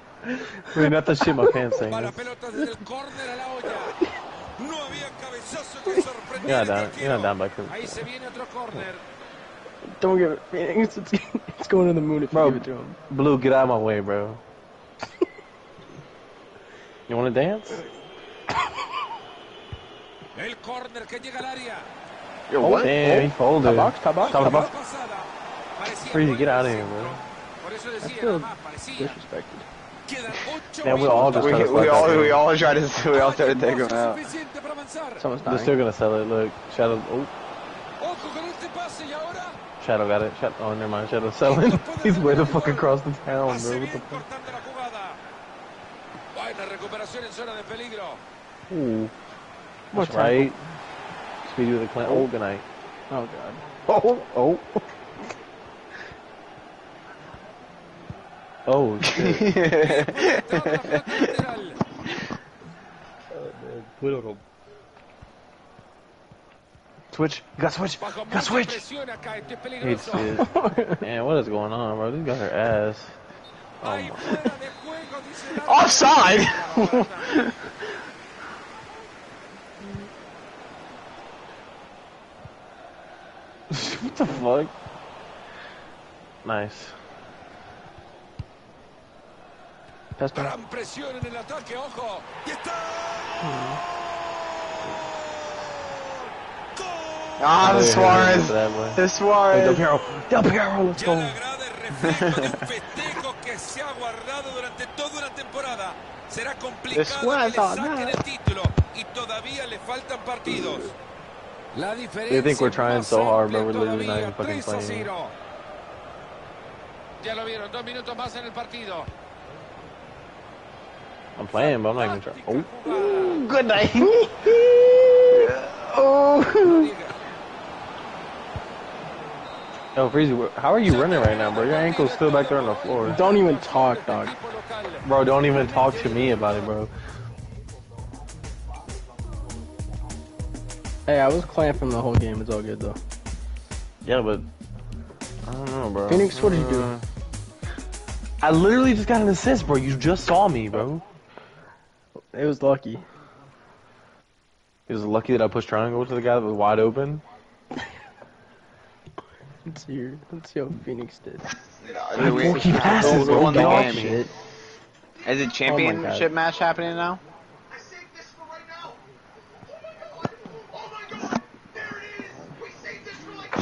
Wait, not the shit my pants saying. Va la desde el córner a la olla. No había cabezazo que sorprendiera You're not down. You're not down by Chris. Ahí se viene otro córner. Don't give it. Phoenix. It's, it's going to the moon if Bro. you give it to him. Blue, get out of my way, bro. You want to dance? El córner que llega al área. Yo, what? Damn, oh. he folded. Top box, top box. Top box. pasada. Freeze, get out of here, bro. Por eso I feel nada más parecía. disrespected. Quedan ocho Yeah, we all just We, try to we all we all tried to we all tried to take him out. suficiente para avanzar. Someone's They're still gonna sell it. Look, Shadow. Oh, Ojo con este pase y ahora Shadow got it. Shadow. Oh, never mind. Shadow selling. He's way the fuck across the town, bro. What the fuck? cortando la jugada. Buena recuperación en zona de peligro. Ooh, that's right. Speedy with a clan. Oh, oh good night. Oh god. Oh, oh. Oh, shit. Entrada la pelota. Put it on. Switch. You got switch. Bajo Got mucha switch. presión acá, esto es Hates it. Man, what is going on, bro? These guys are ass. Oh my. fuera de juego, dice el árbitro. Offside. what the fuck? Nice. Pass back. Gran presión en el ataque, ojo. Y está. Hmm. Ah, the Suarez. that. The Hey, Del Suarez. Piero. Del Piero, let's go. la grada es reflejo de un festejo que se ha guardado durante toda una temporada. Será complicado que le Después, saquen no. el título y todavía le faltan partidos. La diferencia They think we're trying so hard, but we're literally not even fucking 3 playing. Ya lo vieron, dos minutos más en el partido. I'm playing, but I'm not even trying. Oh, Jugada. Good night. oh. Yo, Freezy, how are you running right now, bro? Your ankle's still back there on the floor. Don't even talk, dog. Bro, don't even talk to me about it, bro. Hey, I was clamping the whole game. It's all good though. Yeah, but I don't know, bro. Phoenix, what did you do? I literally just got an assist, bro. You just saw me, bro. It was lucky. It was lucky that I pushed triangle to the guy that was wide open. Let's see. Let's see what Phoenix did. We- we- Four key passes, we bro. won the game. shit. Is it oh championship match happening now?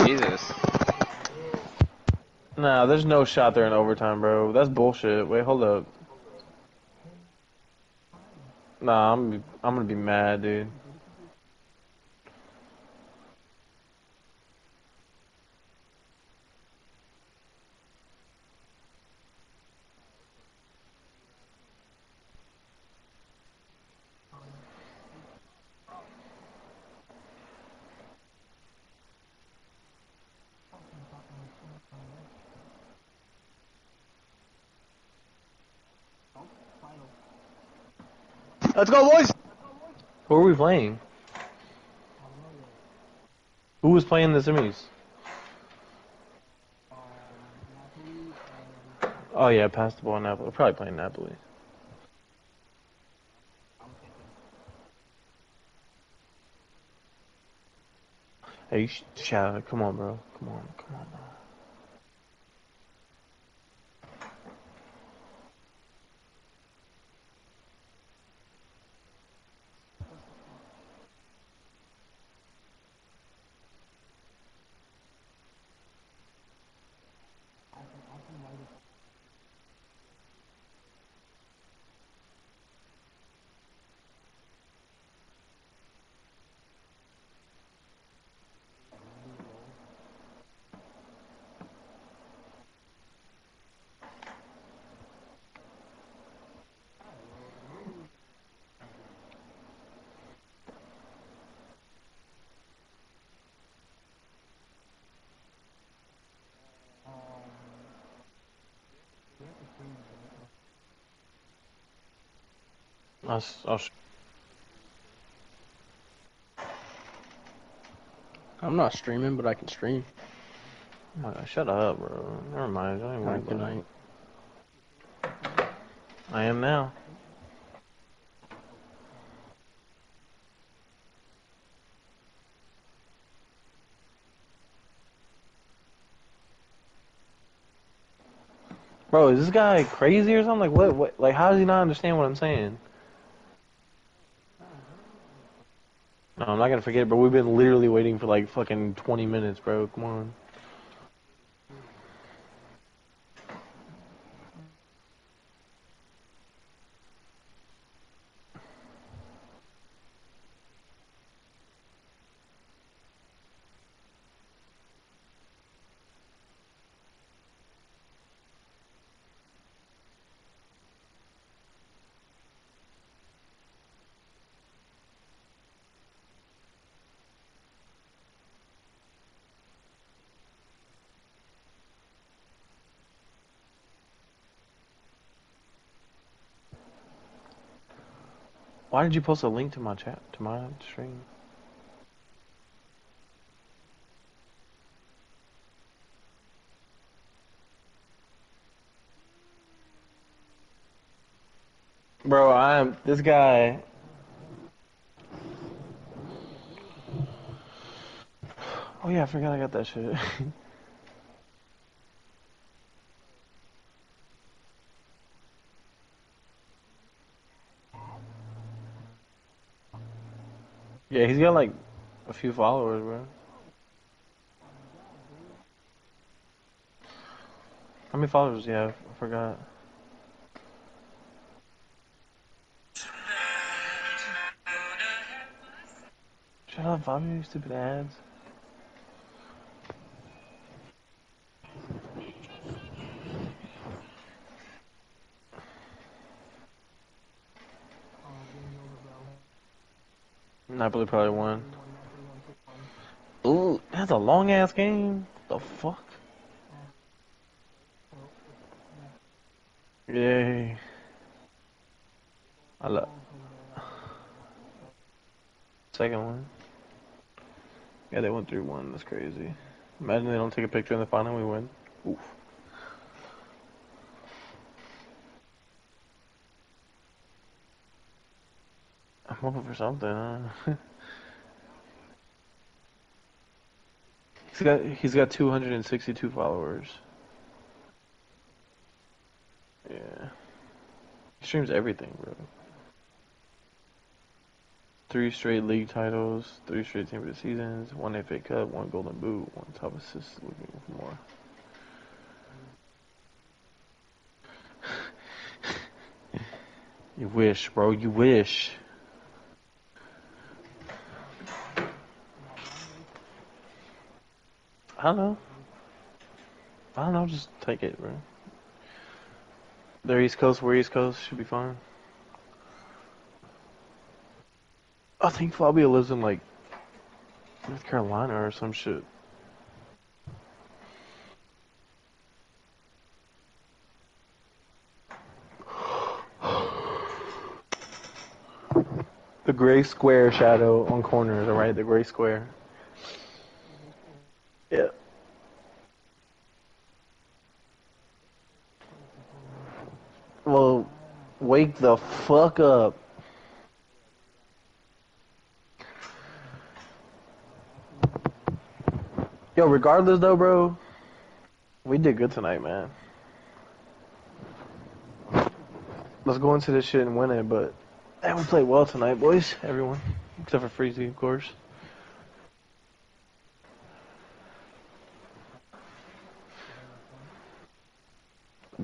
Jesus. Nah, there's no shot there in overtime, bro. That's bullshit. Wait, hold up. Nah, I'm I'm gonna be mad, dude. Let's go, boys. Who are we playing? Who was playing the semis? Oh yeah, pass the ball Napoli. We're probably playing Napoli. Hey, Shadow, come on, bro. Come on, come on, bro. I'll, s- I'll sh- I'm not streaming, but I can stream. oh shut up, bro. Never mind. Don't even worry Alright, good night. it. I am now. Bro, is this guy crazy or something? Like what? What? Like how does he not understand what I'm saying? No, I'm not gonna forget, it, but we've been literally waiting for like fucking 20 minutes, bro. Come on. Why did you post a link to my chat to my stream? Bro, I'm this guy. Oh yeah, I forgot I got that shit. yeah, he's got like a few followers, bro. How many followers do you have? I forgot. Shut up, Bobby, you stupid ads. Napoli probably won. Ooh, that's a long ass game. The fuck? Yay. I love. Second one. Yeah, they went 3 1. That's crazy. Imagine they don't take a picture in the final, we win. Oof. Hoping for something, huh? he's got he's got 262 followers. Yeah. He streams everything, bro. Three straight league titles, three straight team of the seasons, one FA Cup, one Golden Boot, one top assist. Looking for more. you wish, bro. You wish. I don't know. I don't know. Just take it, bro. They're East Coast. We're East Coast. Should be fine. I think Fabio lives in like North Carolina or some shit. The gray square shadow on corners, alright? The gray square. Yeah. Well, wake the fuck up. Yo, regardless though, bro, we did good tonight, man. Let's go into this shit and win it, but man, we played well tonight, boys. Everyone, except for Freezy, of course.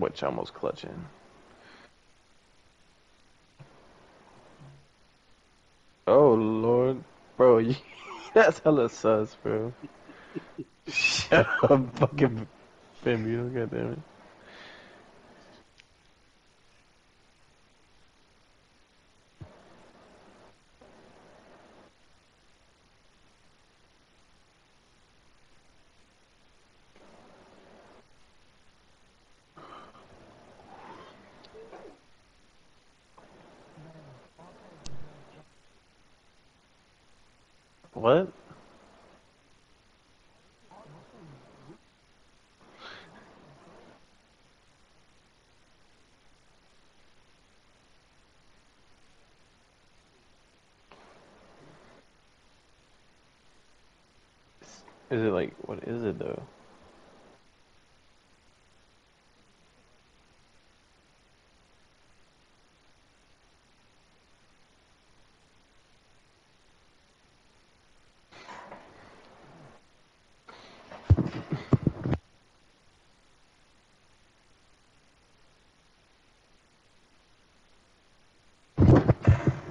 Which almost clutching. Oh lord, bro, you, that's hella sus, bro. Shut up, fucking Bambino, goddammit.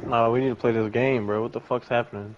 Nah, we need to play this game, bro. What the fuck's happening?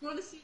Foda-se.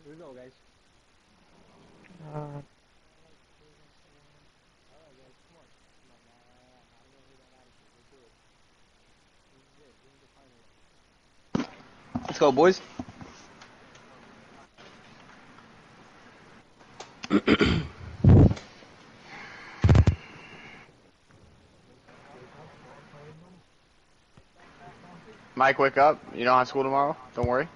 the final one. Let's go, boys. Mike, wake up. You don't have school tomorrow. Don't worry.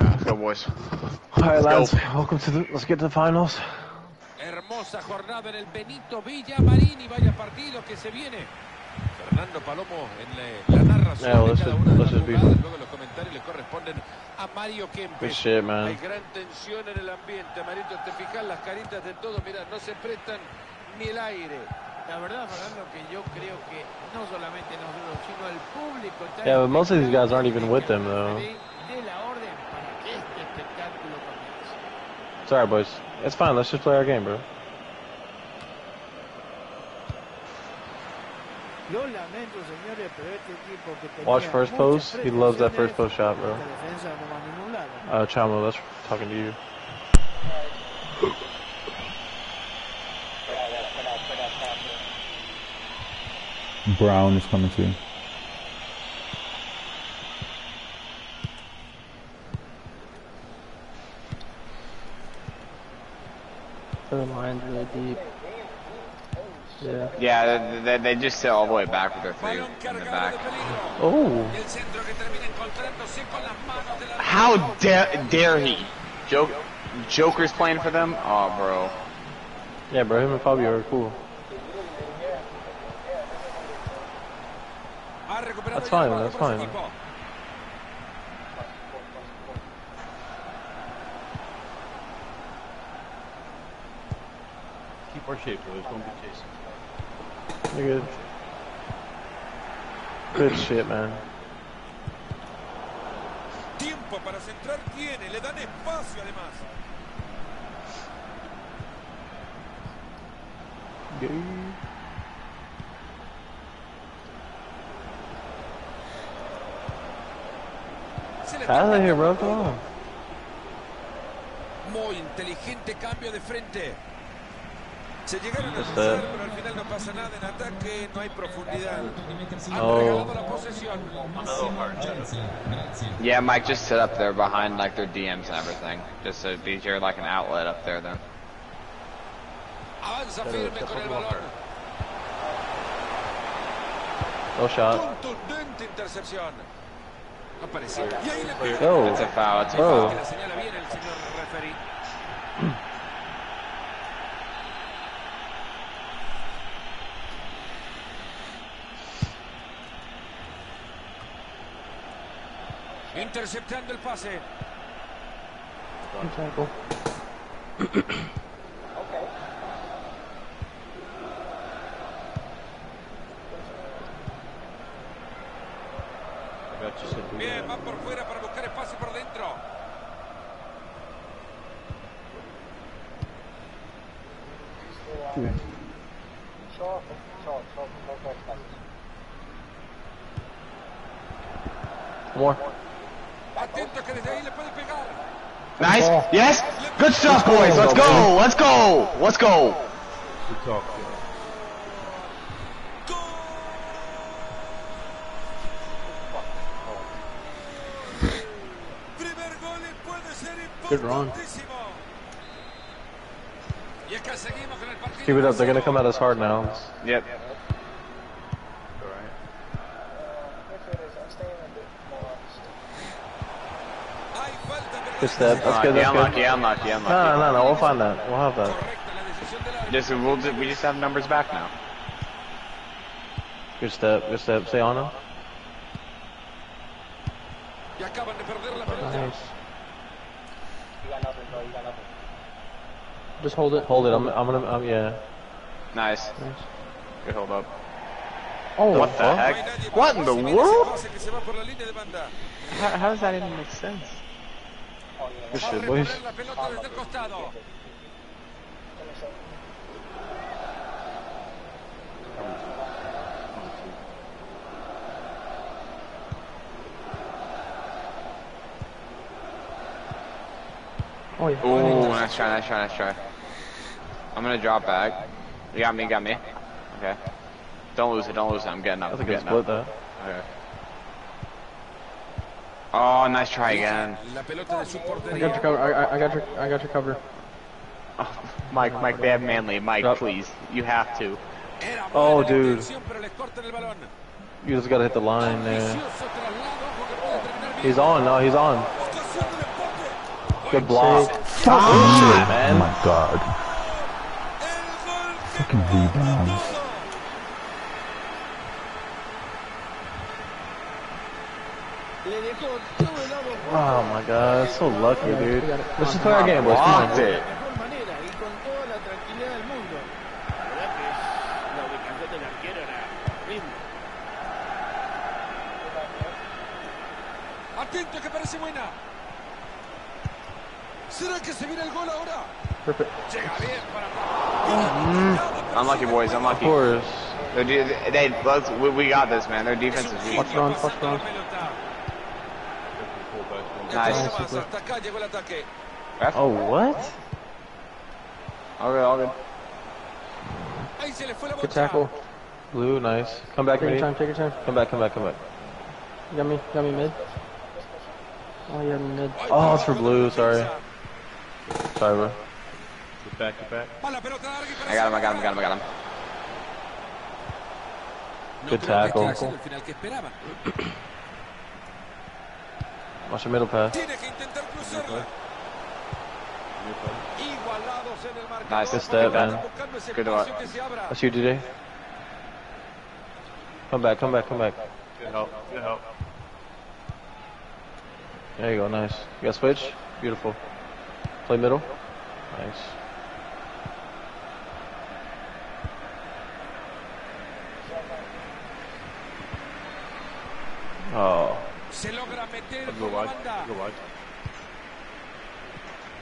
Yeah, Let's go, boys. All right, Let's lads. Welcome to the. Let's get to the finals. Hermosa jornada en el Benito Villamarín. Vaya partido que se viene. Fernando Palomo en la, la narración Yeah, well, de let's cada just- una de let's las just be- jugadas. Luego los comentarios le corresponden a Mario Good Kempes. shit, man. Hay gran tensión en el ambiente. Marito, te fijas las caritas de todos. Mira, no se prestan ni el aire. La verdad, Fernando, que yo creo que no solamente nosotros, sino el público Yeah, but most of these guys aren't even with them though. de, de la orden para que este espectáculo comience. It's alright, boys. It's fine. Let's just play our game, bro. Lo lamento, señores, pero este equipo que tenía Watch first post. He loves that first post shot, bro. esta defensa no va a ningún lado. Uh, Chamo, that's talking to you. Brown is coming too. Line's really deep. Yeah. Yeah, they, they, they just sit all the way back with their three in the back. Oh. El centro que termina encontrándose con las manos de la How dare dare he? Joke, Joker's playing for them? Oh, bro. Yeah, bro. Him and Fabio are cool. That's fine. That's fine. Equipo. Keep our shape, boys. Don't be chasing. You're good. Good shit, man. Tiempo para centrar tiene, le dan espacio además. Se le Pass está it here, bro. metiendo Come todo. on. Muy inteligente cambio de frente. Se llegaron a cruzar, pero al final no pasa nada. En ataque no hay profundidad. Han Oh. regalado la posesión. Yeah, Mike, just sit up there behind like their DMs and everything. Just so be here like an outlet up there then. Avanza firme con el balón. No shot. Contundente intercepción. No parecía. Y ahí le pega. Go. It's a foul. It's a Oh. foul. Que la señala bien el señor referee. Interceptando el pase. Bien, va por fuera para buscar espacio por dentro. More. Atento que desde ahí le puede pegar. Nice. Yes. Good stuff, boys. Let's go. Let's go. Let's go. Good talk. Primer gol y puede Good run. importantísimo. Y es que seguimos con el partido. Keep it up. They're gonna come at us hard now. Yep. Hay falta, pero Good step. That's good. Unlucky, That's unlucky, good. unlucky, No, unlucky. no, no. We'll find that. We'll have that. Just, we'll, ju- we just have numbers back now. Good step. Good step. Stay on him. Y acaban de perder la pelota. Nice. Just hold it. Hold it. I'm. I'm gonna. Um, yeah. Nice. Nice. Good hold up. Oh, what the fuck? heck? What in the world? Pase que se va por la línea de banda. How, how does that even make sense? Good shit, boys. reponer la pelota desde el costado. Oh yeah. Ooh, nice try, nice try, nice try. I'm gonna drop back. You got me, you got me. Okay. Don't lose it, don't lose it. I'm getting up. That's a I'm good getting split, up. though. Okay. Oh, nice try again. La pelota de su I got your cover. I, I- I got your. I got your cover. Mike, Mike, they have Manly. Mike, Drop. please. You have to. Oh, dude. intención, pero les cortan el balón. You just gotta hit the line there. Ambicioso traslado, ojo que puede terminar bien. He's on. No, he's on. Ocasión del empate. Good block. Ah, man. Oh my god. El gol que Fucking rebounds. Le dejó todo el lado Oh my god, so lucky, dude. We got it. Let's just play our game, boys. Come Blocked on. it. de la mejor manera y con toda la tranquilidad del mundo. La verdad que es- la ubicación del arquero era horrible. Atento que parece buena. ¿Será que se viene el gol ahora? Perfect. Llega bien para mm-hmm. Unlucky Of course. They're de- they, we, we got this, man. Their defense is weak. Watch run, watch run. Nice. Hasta acá llegó el ataque. Oh, what? All good, all good. Ahí se le fue la Good tackle. Blue, nice. Come back, Take your mid. time. Take your time. Come back, come back, come back. You got me. Got me mid. Oh, you got me mid. Oh, it's for blue. Sorry. Sorry, bro. Get back, get back. Va la pelota larga y I got him, I got him, I got him, I got him. Good tackle. este haya sido el final que esperaban. Watch the middle pass. Tiene que intentar cruzarla. Igualados en el marcador. Nice. Good step, man. Good espacio one. que se. That's you, DJ. Come back, come back, come back. Good help, good help. There you go, nice. You got switch? Beautiful. Play middle. Nice. Oh. Se logra meter por la wide, banda. go wide.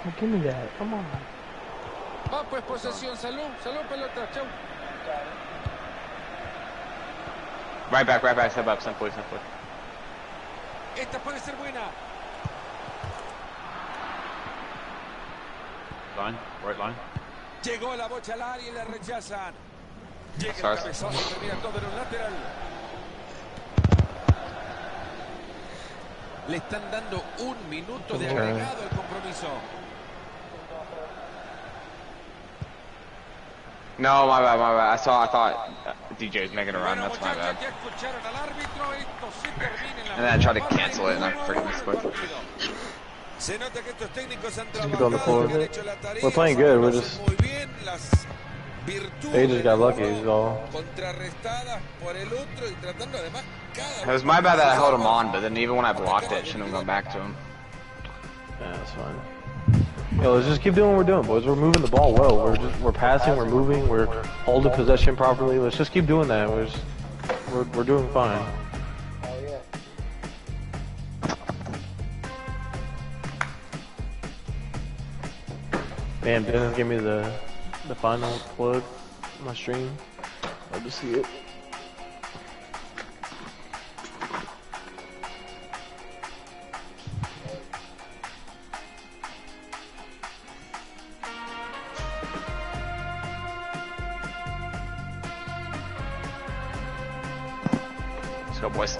Oh, give me that. Come on. Va pues posesión. Salud, salud pelota. Chau. Right back, right back, step up, step forward, step forward. Esta puede ser buena. Line, right line. Llegó la bocha al área y la rechazan. Llega el cabezazo termina todo en un lateral. Le están dando un minuto de agregado al compromiso. No, my bad, my bad. I saw, I thought uh, DJ was making a run. That's my bad. ya escucharon al árbitro. Esto se termina en la And then I tried to cancel it and I freaking del it. Se nota que estos técnicos han Just go on the trabajado, floor. que han hecho la tarea, We're playing good, we're just- muy bien las virtudes They just got lucky, uno is all. contrarrestadas por el otro y tratando además cada It was my bad that I held him on, but then even when I blocked it, shouldn't have gone back to him. Yeah, that's fine. Yo, let's just keep doing what we're doing, boys. We're moving the ball well. We're just we're passing, we're moving, we're holding possession properly. Let's just keep doing that. We're just, we're, we're doing fine. Man, Dennis gave me the the final plug my stream. I just see it. Let's go, boys.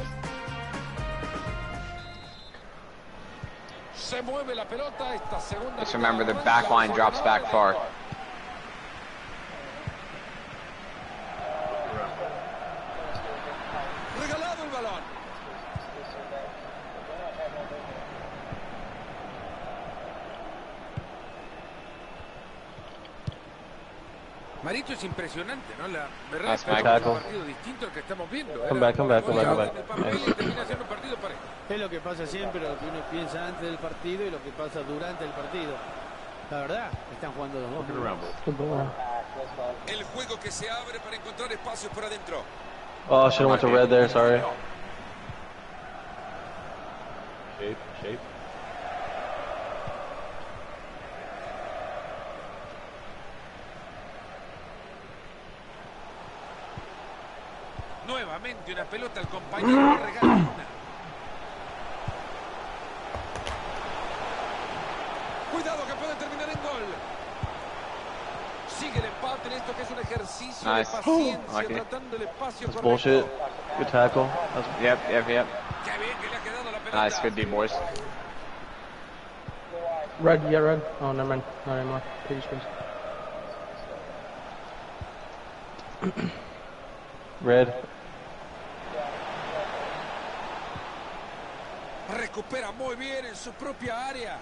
Just remember the back line drops back far. Es impresionante, ¿no? La verdad es que es un partido distinto al que estamos viendo. Come back, come back, come back, come back. termina siendo un partido parejo. Es lo que pasa siempre, lo que uno piensa antes del partido y lo que pasa durante el partido. La verdad, están jugando los dos. El juego que se abre para encontrar espacios por adentro. Oh, should have went to red there. Sorry. Shape, shape. Nuevamente una pelota al compañero. regala una. Cuidado que puede terminar en gol. Sigue el empate en esto que es un ejercicio Nice. de paciencia, Like it. tratando el espacio That's correcto. bullshit. Good tackle. That's Yep, yep, yep. Qué bien que le ha quedado la pelota. Nice, good D, boys. Red, yeah, red. Oh, never mind. Not anymore. Please, please. red. Recupera muy bien en su propia área.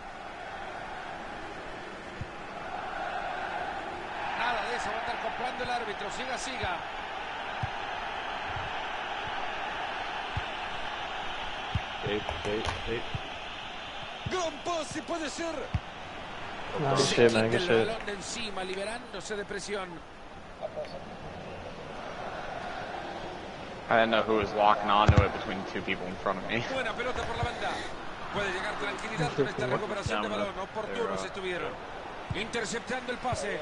Nada de eso va a estar comprando el árbitro. Siga, siga. Shape, shape. Gran pase puede ser. Good Se quita el balón de encima, liberándose de presión. I didn't know who was walking onto it between two people in front of me. Buena pelota por la banda. Puede llegar tranquilidad con esta recuperación de balón. Oportunos estuvieron. Interceptando el pase.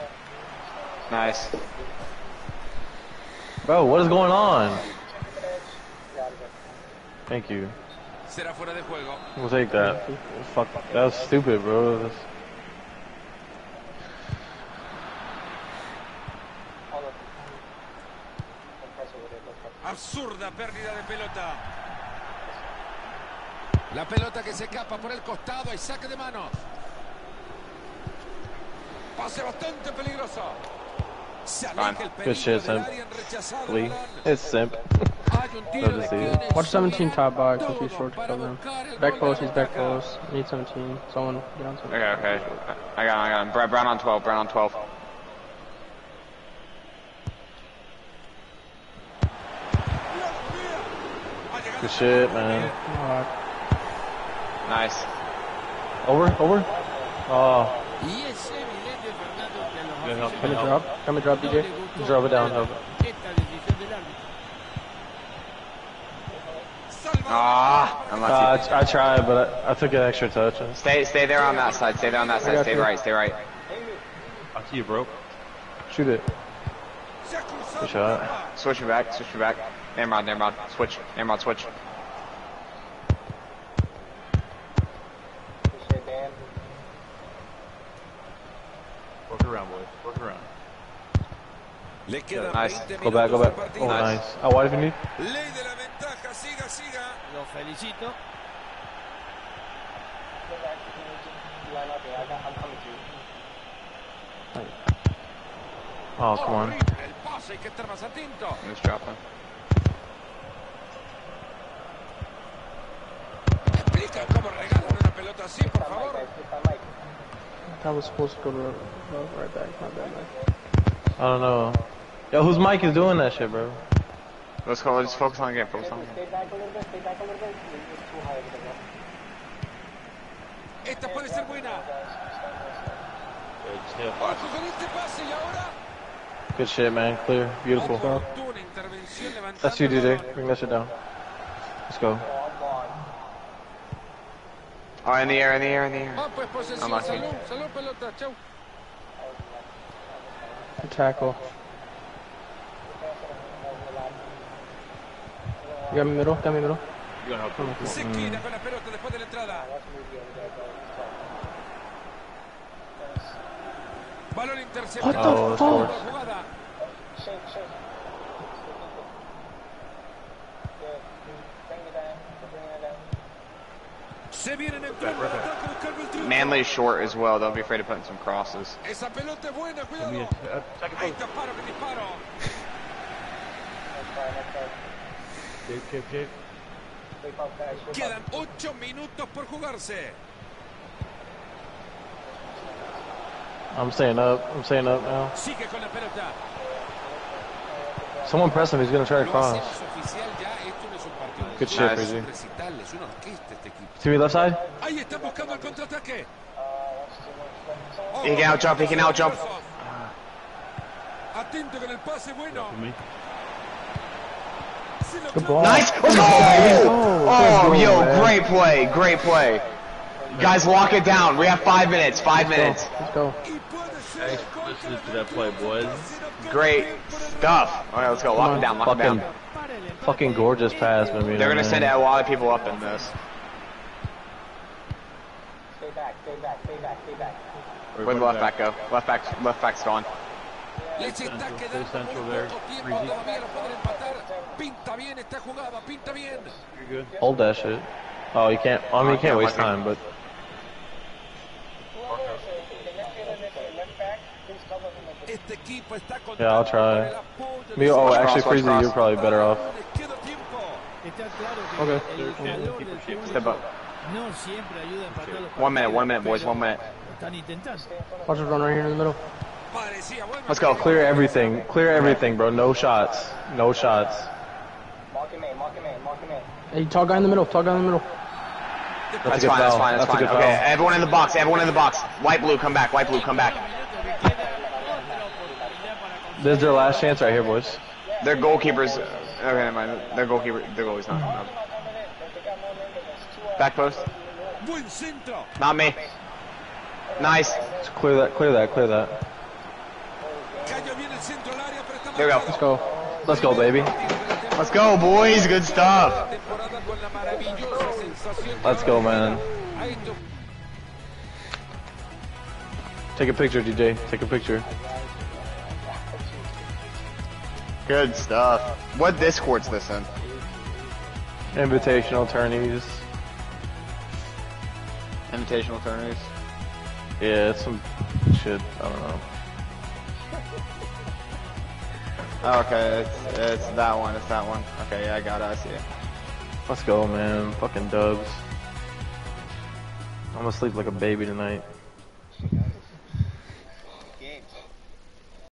Nice. Bro, what is going on? Thank you. Será fuera de juego. We'll take that. Fuck, that was stupid, bro. That's- Absurda pérdida de pelota. La pelota que se escapa por el costado y saque de manos. Pase bastante peligroso. Se aleja el Good peligro shit, del Simp. área en rechazado Lee. It's simp. Watch 17 top box. be short to cover him. Back post, he's back post. Need 17. Someone get on to him. Okay, okay. I got him, I got him. Brown on 12, Brown on 12. Good shit, man. Nice. Over, over. Oh, Y es evidente, Fernando, que a los Good help, aficionados Come and drop. Come and drop, DJ. Drop it down, drop it. esta decisión del árbitro. Ah, uh. I, I tried, but I, I took an extra touch. Stay, stay there on that side. Stay there on that side. Stay you. right. Stay right. I see you, bro. Shoot it. Se ha cruzado Good shot. Switch me back. Switch me back. Namrod, Namrod. Switch. Namrod, switch. Work around, boys. Work around. Le quedan Nice. Go back, go back. Oh, nice. Ah, oh, wide if you need. Ley de la ventaja, siga, siga. Lo felicito. Oh, come on. Horrible el pase, hay que estar más atento. Just drop him. Explica cómo regalan una pelota así, por favor. That was supposed to go to right back. Not bad, man. I don't know. Yo, whose mic is doing that shit, bro? Let's go. Let's focus on the game. Focus on the game. Esta puede ser buena. Good tip. Ojo oh, con este pase y ahora. Good shit, man. Clear. Beautiful. Oportuna intervención levantando That's you, el DJ. balón. Bring that shit down. Let's go. Oh, in the air, in the air, in the air. Va pues posesión, Unlucky. salud, salud pelota, chau. Good tackle. You got me middle. Got me middle. You gonna help? Se queda con la pelota después de la entrada. Balón interceptado. What the Oh, fuck? worse. Jugada. Se vienen en torno al ataque buscando el triunfo. Manly's short as well. Don't be afraid of putting some crosses. Esa pelota es buena, cuidado. Yeah, uh. Jake, Jake, Jake. Quedan 8 minutos por jugarse. I'm staying up. I'm staying up now. Sigue con la pelota. Someone press him. He's gonna try to Lo cross. hacemos oficial ya. Esto no es un partido. Good es shit, Nice. Crazy. Un recital, es una orquesta este equipo. See me left side? Ahí están buscando el contraataque. He can out jump. He can out jump. Ah. Atento con el pase bueno. For me. Se lo Good ball. Nice. Let's go. Oh, oh yo, great play. Great play. Guys, lock it down. We have five minutes. Five minutes. Let's go. Y puede ser Thanks for listening to that play, boys. Great stuff. All right, let's go. Lock it down. Lock it down. fucking gorgeous pass, man. They're gonna send a lot of people up in this. Stay back, stay back, stay back, stay back. Where'd the left back go? Left back. Left back's gone. Les está Central, quedando central muy there. poco tiempo todavía lo pueden empatar. Pinta bien esta jugada, pinta bien. You're good. Hold that shit. Oh, you can't. I mean, you can't waste time, but Este equipo está con yeah, I'll try. Me, oh, actually, cross, watch Freezy, cross. you're probably better off. Les queda tiempo. Está claro que Okay. el calor del público Step up. No siempre ayuda a empatar los One minute. One minute, boys. One minute. Están intentando. Watch us run right here in the middle. Let's go. Clear everything. Clear everything, bro. No shots. No shots. Mark him in, mark him in, mark him in. Hey, tall guy in the middle. Tall guy in the middle. That's That's a good fine. That's fine. That's That's a fine. good Okay, foul. everyone in the box. Everyone in the box. White, blue, come back. White, blue, come back. This is their last chance right here, boys. Their goalkeepers. Okay, never mind. Their goalkeeper. Their goalie's not. No. Back post. Buen centro. Not me. Nice. Just clear that. Clear that. Clear that. Cayó bien el centro al área, pero está There we go. Let's go. Let's go, baby. Let's go, boys. Good stuff. temporada con la maravillosa sensación. Let's go, man. Take a picture, DJ. Take a picture. Good stuff. What Discord's this in? Invitational tourneys. Invitational tourneys. Yeah, it's some shit. I don't know. Okay, it's, it's that one. It's that one. Okay, yeah, I got it. I see it. Let's go, man. Fucking dubs. I'm gonna sleep like a baby tonight.